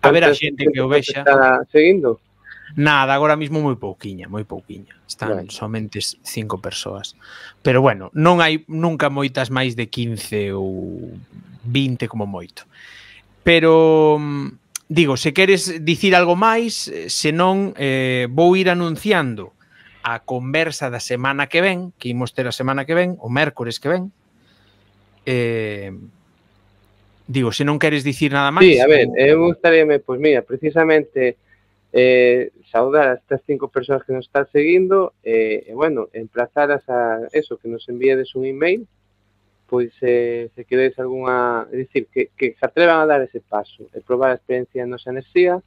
A ver a xente que o vexa. Está seguindo? Nada, agora mesmo moi pouquiña, moi pouquiña. Están right. somente cinco persoas. Pero bueno, non hai nunca moitas máis de 15 ou 20 como moito. Pero mm, digo, se queres dicir algo máis, eh, se non eh, vou ir anunciando a conversa da semana que ven, que imos ter a semana que ven, o mércores que ven. Eh, digo, se non queres dicir nada máis. Sí, a ver, eu gustaríame, pois pues, mira, precisamente eh, saudar a estas cinco persoas que nos están seguindo eh, e, eh, bueno, emplazaras a eso, que nos envíedes un email pois eh, se queredes algunha, é dicir, que, que se atrevan a dar ese paso e probar a experiencia en nosa enerxía,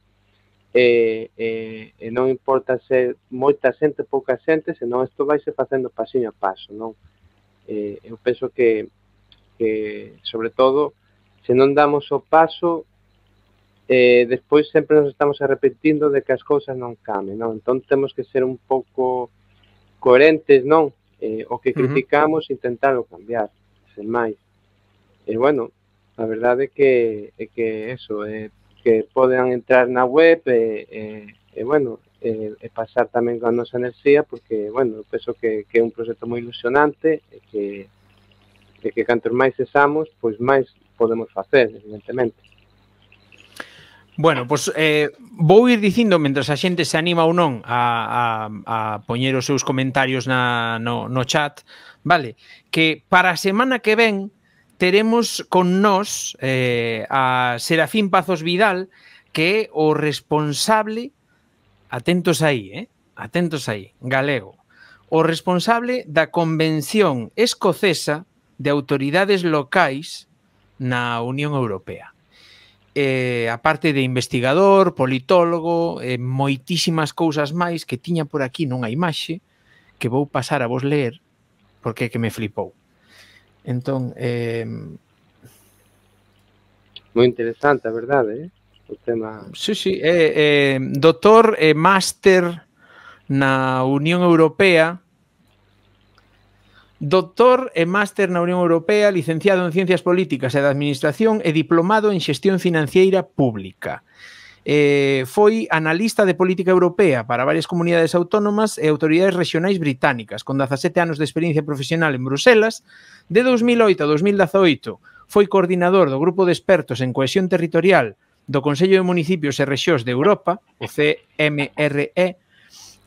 eh, eh, e non importa ser moita xente, pouca xente, senón isto vai se facendo pasiño a paso, non? Eh, eu penso que, que sobre todo, se non damos o paso, eh, despois sempre nos estamos arrepentindo de que as cousas non camen, non? Entón temos que ser un pouco coherentes, non? Eh, o que criticamos, uh -huh. intentalo cambiar, sen máis. E bueno, a verdade é que, é que eso, eh, que poden entrar na web e, e, e bueno, e, e pasar tamén coa nosa enerxía, porque, bueno, penso que, que é un proxecto moi ilusionante e que, e que cantos máis cesamos, pois máis podemos facer, evidentemente. Bueno, pois pues, eh, vou ir dicindo mentras a xente se anima ou non a, a, a poñer os seus comentarios na, no, no chat, vale? Que para a semana que ven teremos con nós eh, a Serafín Pazos Vidal, que é o responsable, atentos aí, eh? atentos aí, galego, o responsable da Convención Escocesa de Autoridades Locais na Unión Europea. Eh, a parte de investigador, politólogo, eh, moitísimas cousas máis que tiña por aquí nunha imaxe que vou pasar a vos ler porque é que me flipou. Entón, eh, moi interesante, a verdade, eh? O tema. Sí, sí, é eh, eh, doutor e eh, máster na Unión Europea. Doutor e máster na Unión Europea, licenciado en Ciencias Políticas e da Administración e diplomado en Xestión Financiera Pública eh, foi analista de política europea para varias comunidades autónomas e autoridades rexionais británicas, con 17 anos de experiencia profesional en Bruselas, de 2008 a 2018 foi coordinador do Grupo de Expertos en Cohesión Territorial do Consello de Municipios e Rexións de Europa, o CMRE, e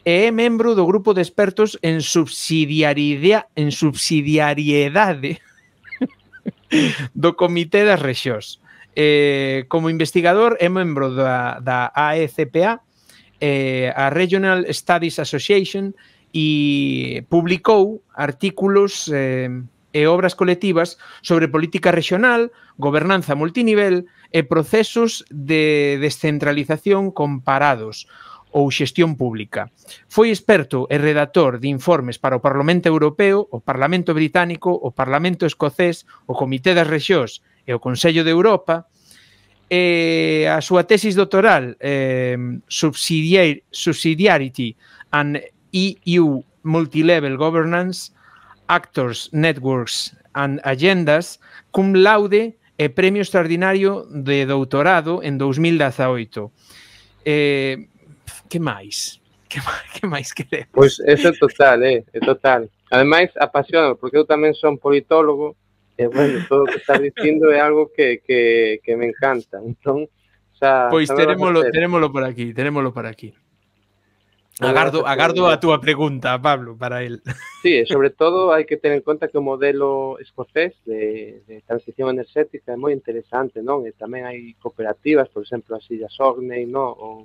é membro do Grupo de Expertos en Subsidiariedade, en subsidiariedade do Comité das Rexións. Eh, como investigador é membro da, da AECPA, eh, a Regional Studies Association, e publicou artículos eh, e obras colectivas sobre política regional, gobernanza multinivel e procesos de descentralización comparados ou xestión pública. Foi experto e redactor de informes para o Parlamento Europeo, o Parlamento Británico, o Parlamento Escocés, o Comité das Rexións e o Consello de Europa, e a súa tesis doctoral eh, Subsidiar Subsidiarity and EU Multilevel Governance Actors, Networks and Agendas cum laude e premio extraordinario de doutorado en 2018. Eh, que máis? Que máis, que máis queremos? Pois eso é total, eh? é total. Ademais, apasiona, porque eu tamén son politólogo bueno, todo o que estás dicindo é algo que, que, que me encanta. Entón, xa, pois terémolo, terémolo por aquí, terémolo por aquí. Agardo, agardo a túa pregunta, Pablo, para el. Sí, e sobre todo hai que ter en conta que o modelo escocés de, de transición enerxética é moi interesante, non? E tamén hai cooperativas, por exemplo, as Illas Orkney, non? Ou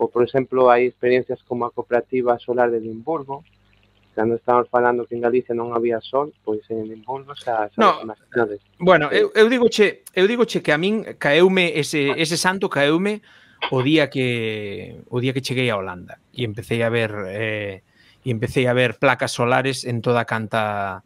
ou, por exemplo, hai experiencias como a cooperativa solar de Limburgo, cando estamos falando que en Galicia non había sol, pois en Edimburgo xa, xa no. Bueno, eu, eu digo che, eu digo che que a min caeume ese, ese santo caeume o día que o día que cheguei a Holanda e empecé a ver eh, e empecé a ver placas solares en toda canta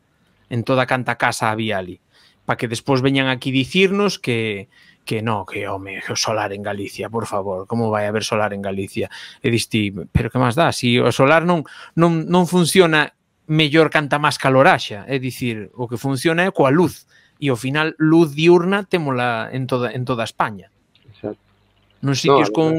en toda canta casa había ali para que despois veñan aquí dicirnos que que no, que home, o solar en Galicia, por favor, como vai haber solar en Galicia? E diste, pero que máis dá, si o solar non, non, non funciona mellor canta máis calor é dicir, o que funciona é coa luz, e ao final luz diurna témola en toda, en toda España. Exacto. Nos sitios no, con...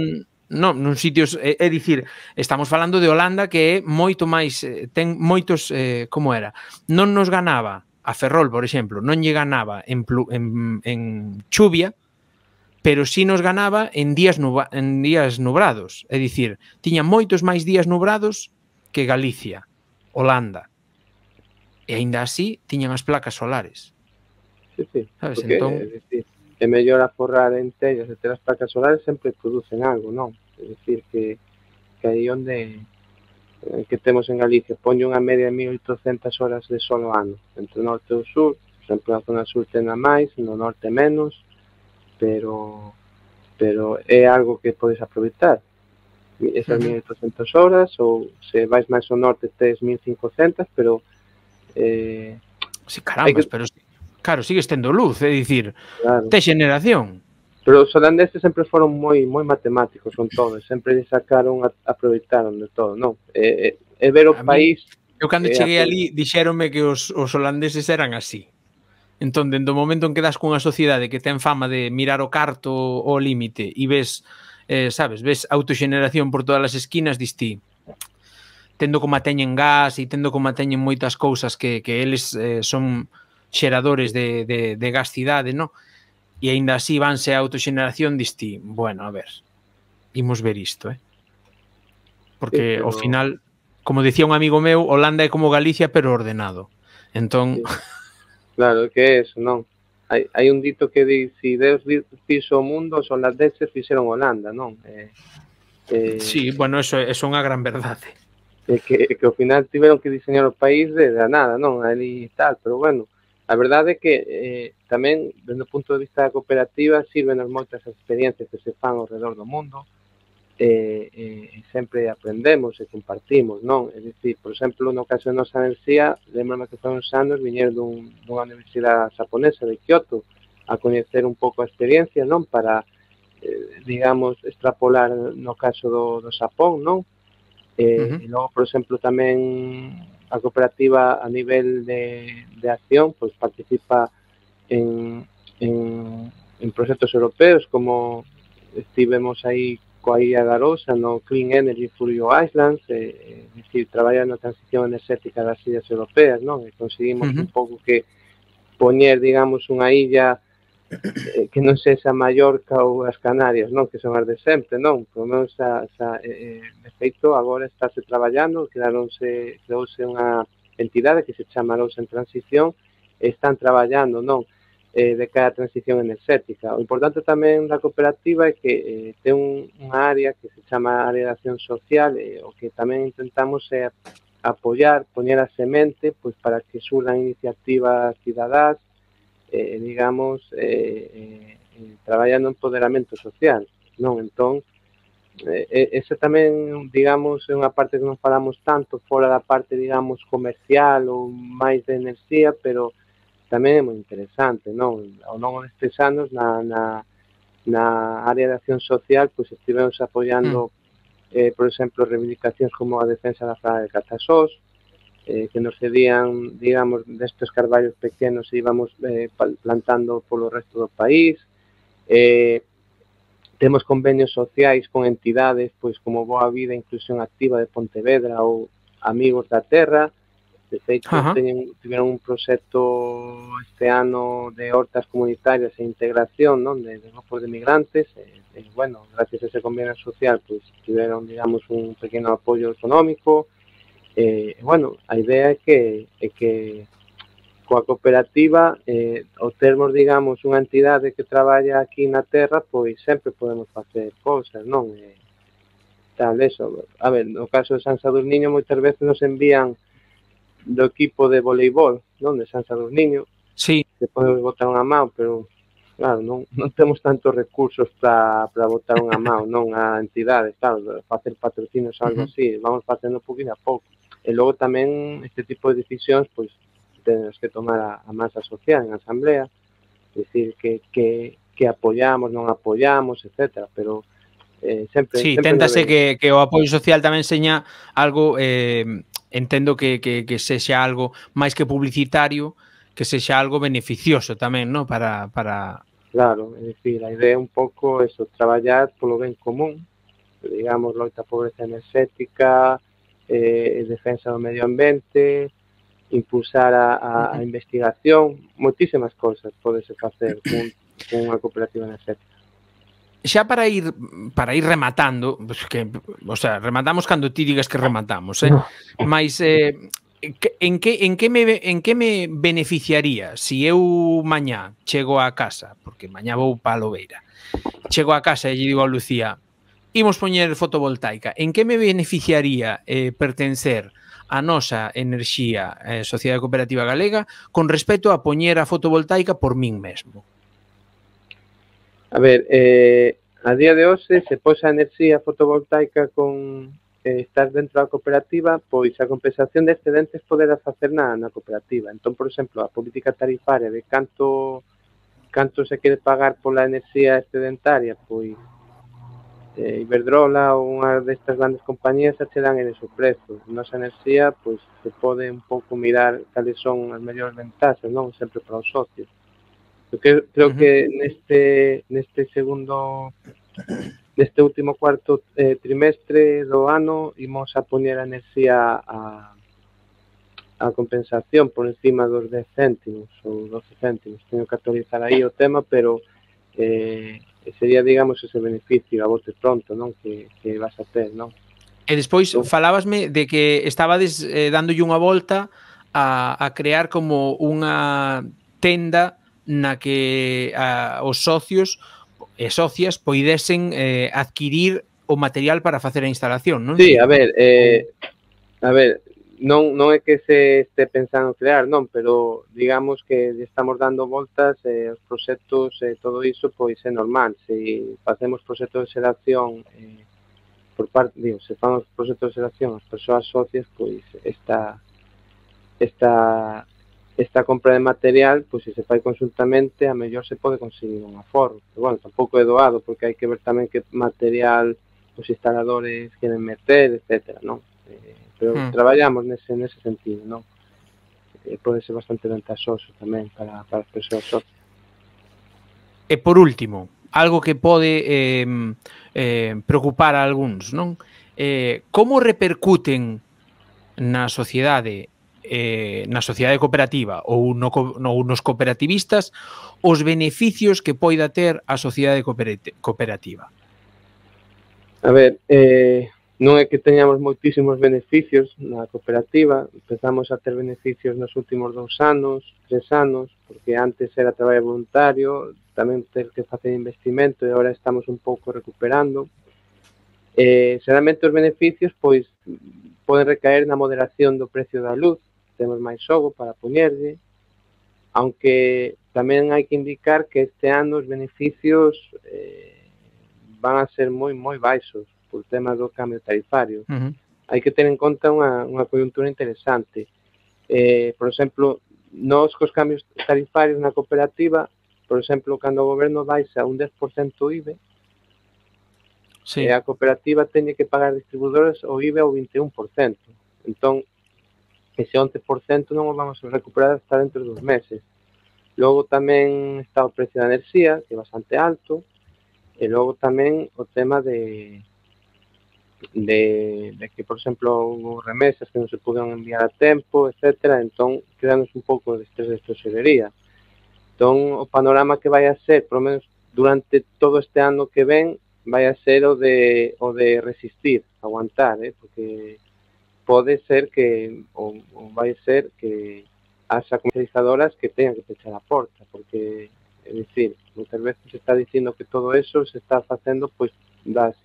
No, nun sitios, é, é dicir, estamos falando de Holanda que é moito máis, eh, ten moitos, eh, como era, non nos ganaba a Ferrol, por exemplo, non lle ganaba en, plu, en, en chuvia, pero si nos ganaba en días, nuba, en días nubrados, é dicir, tiña moitos máis días nubrados que Galicia, Holanda. E aínda así tiñan as placas solares. Sí, sí. Sabes, Porque, entón... É, dicir, é mellor aforrar en tellas e ter as placas solares sempre producen algo, non? É dicir, que, que aí onde eh, que temos en Galicia poño unha media de 1800 horas de solo ano entre norte e o sur, sempre na zona sur tena máis, no norte menos, pero pero é algo que podes aproveitar esas 1.800 horas ou se vais máis ao norte tes 1.500 pero eh, si sí, que... pero claro, sigues tendo luz, é dicir claro. te xeneración Pero os holandeses sempre foron moi moi matemáticos con todo, sempre lle sacaron, a, aproveitaron de todo, non? É, é, é ver o a país... Mí, eu cando cheguei ali dixéronme que os, os holandeses eran así. Entón, dentro do momento en que das cunha sociedade que ten fama de mirar o carto ao límite e ves, eh, sabes, ves autoxeneración por todas as esquinas, distí tendo como teñen gas e tendo como teñen moitas cousas que, que eles eh, son xeradores de, de, de gas cidade, no? E aínda así vanse a autoxeneración, distí, bueno, a ver, imos ver isto, eh? Porque, sí, pero... ao final, como decía un amigo meu, Holanda é como Galicia, pero ordenado. Entón... Sí. Claro, que é eso, non? Hai, hai un dito que di, si Deus fixo o mundo, os holandeses fixeron Holanda, non? Eh, eh, sí, bueno, eso, eso é unha gran verdade. Eh, que, que ao final tiveron que diseñar o país de, da nada, non? Ali tal, pero bueno, a verdade é que eh, tamén, dende o punto de vista da cooperativa, sirven as moitas experiencias que se fan ao redor do mundo, eh, eh, sempre aprendemos e compartimos, non? É dicir, por exemplo, no caso da nosa enerxía, lembrame que foi uns anos, viñer dun, dunha universidade japonesa de Kyoto a coñecer un pouco a experiencia, non? Para, eh, digamos, extrapolar no caso do, do Japón, non? Eh, uh -huh. E logo, por exemplo, tamén a cooperativa a nivel de, de acción pois participa en, en, en proxectos europeos como estivemos aí Coaía Garousa no Clean Energy for Your Islands, eh, eh é dicir, traballa na transición energética das illas europeas, non? E conseguimos uh -huh. un pouco que poñer, digamos, unha illa eh, que non sexa Mallorca ou as Canarias, non? Que son as de sempre, non? Por menos, xa, xa, eh, eh, de feito, agora estáse traballando, crearonse, creouse unha entidade que se chama Lousa en Transición, e están traballando, non? eh, de cara transición enerxética. O importante tamén da cooperativa é que eh, ten un, unha área que se chama área de acción social, eh, o que tamén intentamos é apoiar, poñer a semente pois, para que surdan iniciativas cidadás, eh, digamos, eh, eh, traballando en empoderamento social. Non? Entón, eh, ese tamén, digamos, é unha parte que non falamos tanto fora da parte, digamos, comercial ou máis de enerxía, pero tamén é moi interesante, non? Ao longo destes anos na, na, na área de acción social pois estivemos apoiando mm. eh, por exemplo, reivindicacións como a defensa da zona de Cazasós, eh, que nos cedían, digamos, destes carballos pequenos e íbamos eh, plantando polo resto do país. Eh, temos convenios sociais con entidades pois como Boa Vida, Inclusión Activa de Pontevedra ou Amigos da Terra, De feito, teñen, tiveron un proxecto este ano de hortas comunitarias e integración non? De, de grupos de migrantes. E, e, bueno, gracias a ese convenio social, pues, tiveron, digamos, un pequeno apoio económico. E, bueno, a idea é que, é que coa cooperativa eh, o termos, digamos, unha entidade que traballa aquí na terra, pois sempre podemos facer cousas, non? E, tal, eso. A ver, no caso de San Sadurniño moitas veces nos envían do equipo de voleibol, non? De San Sadurniño. dos Niños. Sí. Que podemos botar unha mão, pero claro, non, non temos tantos recursos para para botar unha mão, non a entidades, tal, facer patrocinios ou algo uh -huh. así, vamos facendo poquinho a pouco. E logo tamén este tipo de decisións, pois, temos que tomar a, a masa social en a asamblea, decir que, que, que apoyamos, non apoyamos, etcétera, pero eh, sempre... Sí, sempre téntase que, que o apoio social tamén seña algo eh, entendo que, que, que sexa algo máis que publicitario, que sexa algo beneficioso tamén, ¿no? Para, para... Claro, é dicir, a idea é un pouco eso, traballar polo ben común, digamos, loita pobreza enerxética, eh, defensa do medio ambiente, impulsar a, a, a investigación, moitísimas cousas podese facer cun, cunha cooperativa enerxética xa para ir para ir rematando, pues que, o sea, rematamos cando ti digas que rematamos, eh? Mais eh, en que en que me en que me beneficiaría se si eu mañá chego a casa, porque mañá vou pa Lobeira. Chego a casa e lle digo a Lucía, imos poñer fotovoltaica. En que me beneficiaría eh, pertencer a nosa enerxía eh, Sociedade Cooperativa Galega con respecto a poñer a fotovoltaica por min mesmo? A ver, eh, a día de hoxe, se posa a enerxía fotovoltaica con eh, estar dentro da cooperativa, pois a compensación de excedentes poderá facer na, na cooperativa. Entón, por exemplo, a política tarifaria de canto canto se quere pagar pola enerxía excedentaria, pois eh, Iberdrola ou unha destas grandes compañías se dan en esos prezos. Nosa enerxía, pois, se pode un pouco mirar cales son as mellores ventaxas, non? Sempre para os socios. Porque creo uh -huh. que neste, neste segundo neste último cuarto eh, trimestre do ano imos a poñer a enerxía a, a compensación por encima dos 10 céntimos ou 12 céntimos. Teño que actualizar aí o tema, pero eh, sería, digamos, ese beneficio a bote pronto, non? Que, que vas a ter, non? E despois falábasme de que estabades eh, dándolle unha volta a, a crear como unha tenda na que a, os socios e socias poidesen eh, adquirir o material para facer a instalación, non? Sí, a ver, eh, a ver, non, non é que se este pensando crear, non, pero digamos que estamos dando voltas eh, os proxectos e eh, todo iso pois é normal, se facemos proxectos de xeración eh, por parte, digo, se fan os proxectos de xeración as persoas socias, pois esta esta esta compra de material, pois se se fai consultamente, a mellor se pode conseguir un aforro. Pero, bueno, tampouco é doado, porque hai que ver tamén que material os instaladores queren meter, etc. Non? Eh, pero hmm. traballamos nese, nese sentido, non? Eh, pode ser bastante ventaxoso tamén para, para as persoas socias. E por último, algo que pode eh, eh, preocupar a algúns, non? Eh, como repercuten na sociedade eh, na sociedade cooperativa ou no, no, nos cooperativistas os beneficios que poida ter a sociedade cooperativa? A ver, eh, non é que teñamos moitísimos beneficios na cooperativa, empezamos a ter beneficios nos últimos dous anos, tres anos, porque antes era traballo voluntario, tamén ter que facer investimento e agora estamos un pouco recuperando. Eh, xeralmente os beneficios pois poden recaer na moderación do precio da luz, temos máis xogo para poñerlle, aunque tamén hai que indicar que este ano os beneficios eh, van a ser moi moi baixos por tema do cambio tarifario. Uh -huh. Hai que ter en conta unha, unha coyuntura interesante. Eh, por exemplo, nós cos cambios tarifarios na cooperativa, por exemplo, cando o goberno baixa un 10% o IBE, sí. eh, a cooperativa teñe que pagar distribuidores o IBE ao 21%. Entón, ese 11% non o vamos a recuperar hasta dentro dos meses. Logo tamén está o precio da enerxía, que é bastante alto, e logo tamén o tema de, de, de que, por exemplo, remesas que non se puderon enviar a tempo, etc. Entón, quedamos un pouco de estrés de tesorería. Entón, o panorama que vai a ser, por menos durante todo este ano que ven, vai a ser o de, o de resistir, aguantar, eh? porque pode ser que ou, ou vai ser que as comercializadoras que teñan que fechar a porta, porque, é dicir, moitas veces se está dicindo que todo eso se está facendo pois das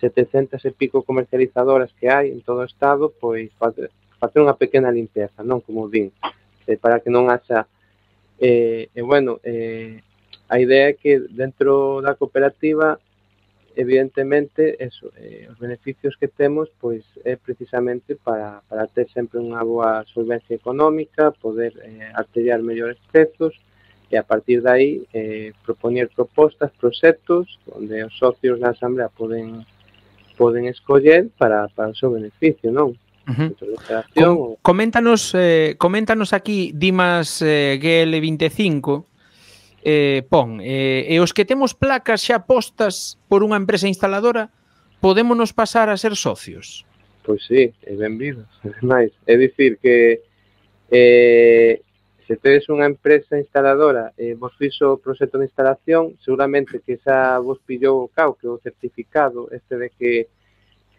700 e pico comercializadoras que hai en todo o estado, pois facer unha pequena limpeza, non como din, eh, para que non haxa eh, e bueno, eh, a idea é que dentro da cooperativa evidentemente eso, eh, os beneficios que temos pois é precisamente para, para ter sempre unha boa solvencia económica, poder eh, artellar mellores prezos e a partir de aí eh, propoñer propostas, proxectos onde os socios da Asamblea poden poden escoller para, para o seu beneficio, non? Uh -huh. Com, coméntanos, eh, coméntanos aquí Dimas eh, GL25 eh, pon. Eh, e os que temos placas xa postas por unha empresa instaladora, podémonos pasar a ser socios? Pois sí, e benvidos. Ademais, é dicir que eh, se tedes unha empresa instaladora e eh, vos fixo o proxecto de instalación, seguramente que xa vos pillou o cau que o certificado este de que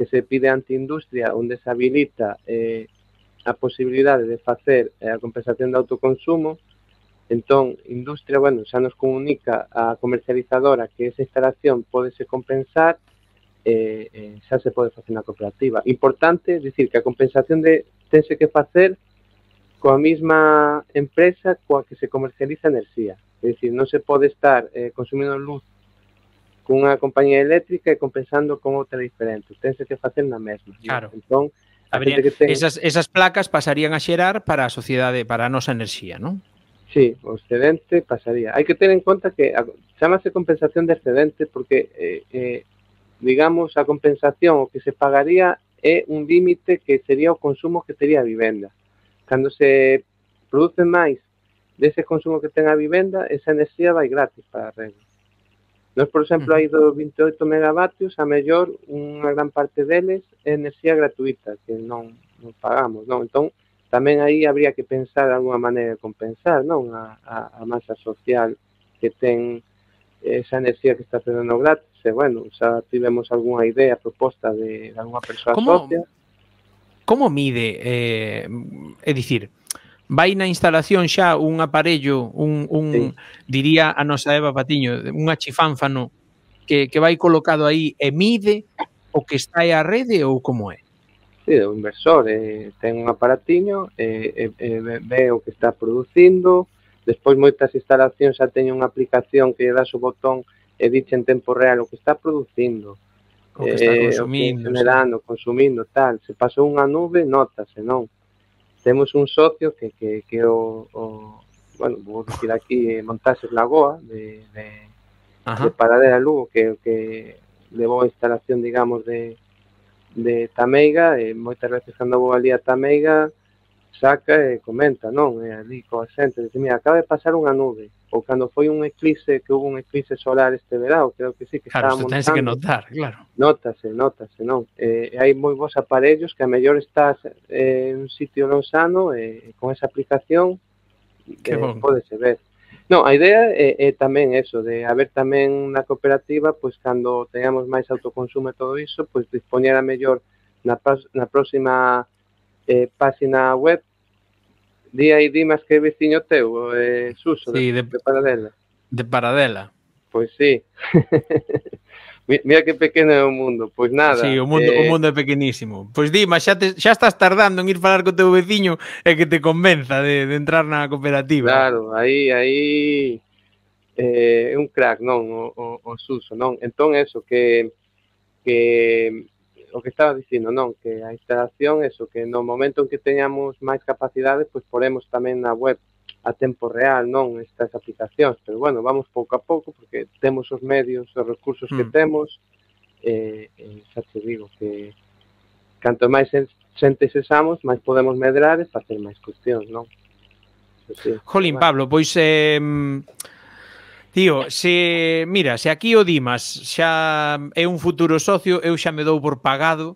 que se pide ante industria onde se habilita eh, a posibilidade de facer eh, a compensación de autoconsumo, entón, industria, bueno, xa nos comunica a comercializadora que esa instalación pode se compensar eh, eh, xa se pode facer na cooperativa. Importante, dicir que a compensación de tense que facer coa mesma empresa coa que se comercializa enerxía. É dicir, non se pode estar eh, consumindo luz cunha compañía eléctrica e compensando con outra diferente. Tense que facer na mesma. Claro. Entón, Habría, ten... esas, esas placas pasarían a xerar para a sociedade, para a nosa enerxía, non? Sí, o excedente pasaría. Hai que ter en conta que chamase compensación de excedente porque, eh, eh, digamos, a compensación o que se pagaría é un límite que sería o consumo que tería a vivenda. Cando se produce máis dese consumo que ten a vivenda, esa enerxía vai gratis para a rede. Nos, por exemplo, hai dos 28 megavatios, a mellor unha gran parte deles é enerxía gratuita, que non, non pagamos, non? Entón, tamén aí habría que pensar algunha maneira de compensar non a, a, a masa social que ten esa enerxía que está tendo gratis e bueno, xa tivemos algunha idea proposta de, de algunha persoa como, socia Como mide eh, é dicir vai na instalación xa un aparello un, un sí. diría a nosa Eva Patiño un achifánfano que, que vai colocado aí e mide o que está aí a rede ou como é? sí, o inversor eh, ten un aparatiño e, eh, e, eh, eh ve o que está producindo, despois moitas instalacións xa teñen unha aplicación que lle das o botón e dixe en tempo real o que está producindo, o que está consumindo, eh, o que generando, sí. consumindo, tal. Se pasou unha nube, notase, non? Temos un socio que, que, que o, o bueno, vou dicir aquí, eh, Montases Lagoa, de, de, Ajá. de Paradera Lugo, que, que levou a instalación, digamos, de, de Tameiga, e moitas veces cando vou ali a Tameiga, saca e comenta, non? Eh, e ali coa xente, dice, mira, acaba de pasar unha nube, ou cando foi un eclipse, que hubo un eclipse solar este verão, creo que sí, que claro, estaba montando. Claro, que notar, claro. Notase, notase, non? Eh, hai moi bons aparellos que a mellor estás eh, en un sitio non sano, e eh, con esa aplicación, que eh, bon. podese ver. Non, a idea é, é tamén eso, de haber tamén na cooperativa, pois cando teñamos máis autoconsumo e todo iso, pois dispoñer a mellor na, na próxima eh, páxina web di aí di máis que veciño teu, eh, Suso, sí, de, de, de Paradela. De Paradela. Pois sí. Mira que pequeno é o mundo, pois nada. Sí, o mundo, eh... o mundo é pequenísimo. Pois Dima, xa, te, xa estás tardando en ir falar co teu veciño e que te convenza de, de entrar na cooperativa. Claro, aí, aí é eh, un crack, non, o, o, o Suso, non? Entón, eso, que, que o que estaba dicindo, non, que a instalación, eso, que no momento en que teñamos máis capacidades, pois poremos tamén na web a tempo real, non estas aplicacións, pero bueno, vamos pouco a pouco porque temos os medios, os recursos mm. que temos, eh, eh, xa te digo que canto máis xente sesamos, máis podemos medrar e facer máis cuestións, non? Sí, Jolín, bueno. Pablo, pois eh, Tío, se, mira, se aquí o Dimas xa é un futuro socio, eu xa me dou por pagado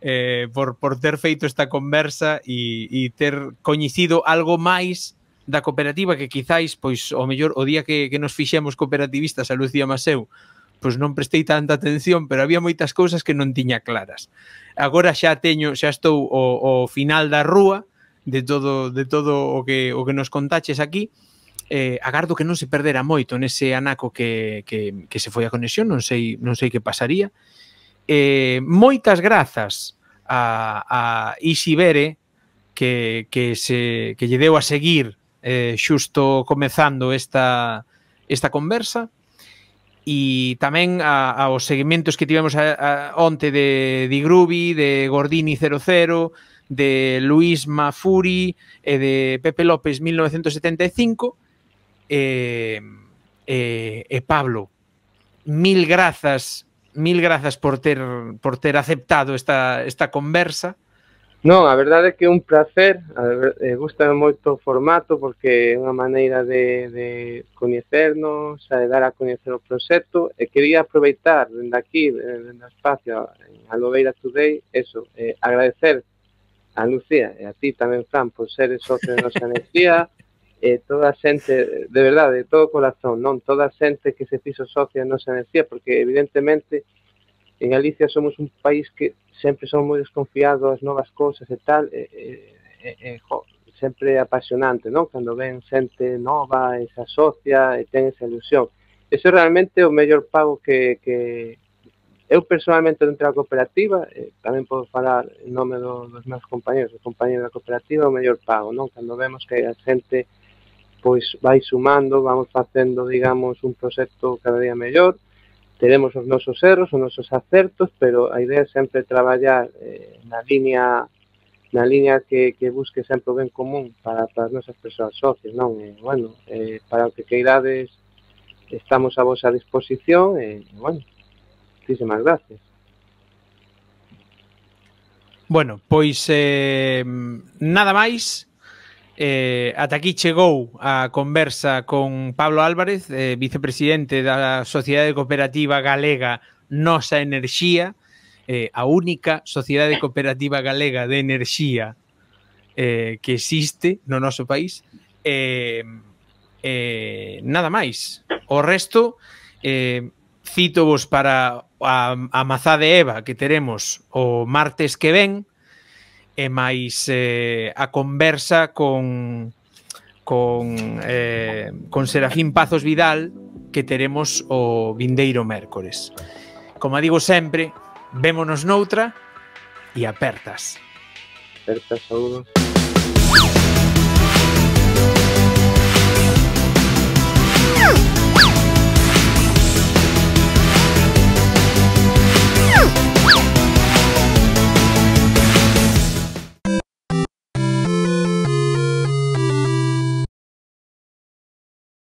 eh, por, por ter feito esta conversa e, e ter coñecido algo máis da cooperativa que quizáis, pois, o mellor, o día que, que nos fixemos cooperativistas a Lucía Maseu, pois non prestei tanta atención, pero había moitas cousas que non tiña claras. Agora xa teño, xa estou o, o final da rúa de todo de todo o que o que nos contaches aquí. Eh, agardo que non se perdera moito nese anaco que, que, que se foi a conexión, non sei non sei que pasaría. Eh, moitas grazas a, a Isibere que, que, se, que lle deu a seguir eh, xusto comezando esta, esta conversa. E tamén a, aos seguimentos que tivemos a, a, onte de Di Grubi, de Gordini 00, de Luis Mafuri e de Pepe López 1975 e, e, e Pablo mil grazas mil grazas por ter por ter aceptado esta esta conversa. Non, a verdade é que é un placer, eh, gusta moito o formato porque é unha maneira de, de coñecernos, de dar a coñecer o proxecto e quería aproveitar dende aquí, dende o espacio en Alobeira Today, eso, eh, agradecer a Lucía e a ti tamén, Fran, por ser socio de nosa enerxía, e toda a xente, de verdade, de todo o corazón, non? Toda a xente que se fixo socio de nosa energía porque evidentemente en Galicia somos un país que sempre son moi desconfiados das novas cousas e tal, e, e, e jo, sempre apasionante, non? Cando ven xente nova e se asocia e ten esa ilusión. Eso é realmente o mellor pago que, que eu personalmente dentro da cooperativa, eh, tamén podo falar en nome do, dos meus compañeros, dos compañeros da cooperativa, o mellor pago, non? Cando vemos que a xente pois vai sumando, vamos facendo, digamos, un proxecto cada día mellor, teremos os nosos erros, os nosos acertos, pero a idea é sempre traballar eh, na liña na liña que, que busque sempre o ben común para, para as nosas persoas socias, non? E, bueno, eh, para o que queirades estamos a vosa disposición e, bueno, muchísimas gracias. Bueno, pois eh, nada máis Eh, ata aquí chegou a conversa con Pablo Álvarez, eh, vicepresidente da Sociedade Cooperativa Galega Nosa Enerxía, eh, a única sociedade cooperativa galega de enerxía eh, que existe no noso país. Eh, eh, nada máis. O resto, eh, cito vos para a, a mazá de Eva que teremos o martes que ven, e máis eh, a conversa con con eh, con Serafín Pazos Vidal que teremos o vindeiro mércores. Como digo sempre, vémonos noutra e apertas. Apertas a uno. Woo!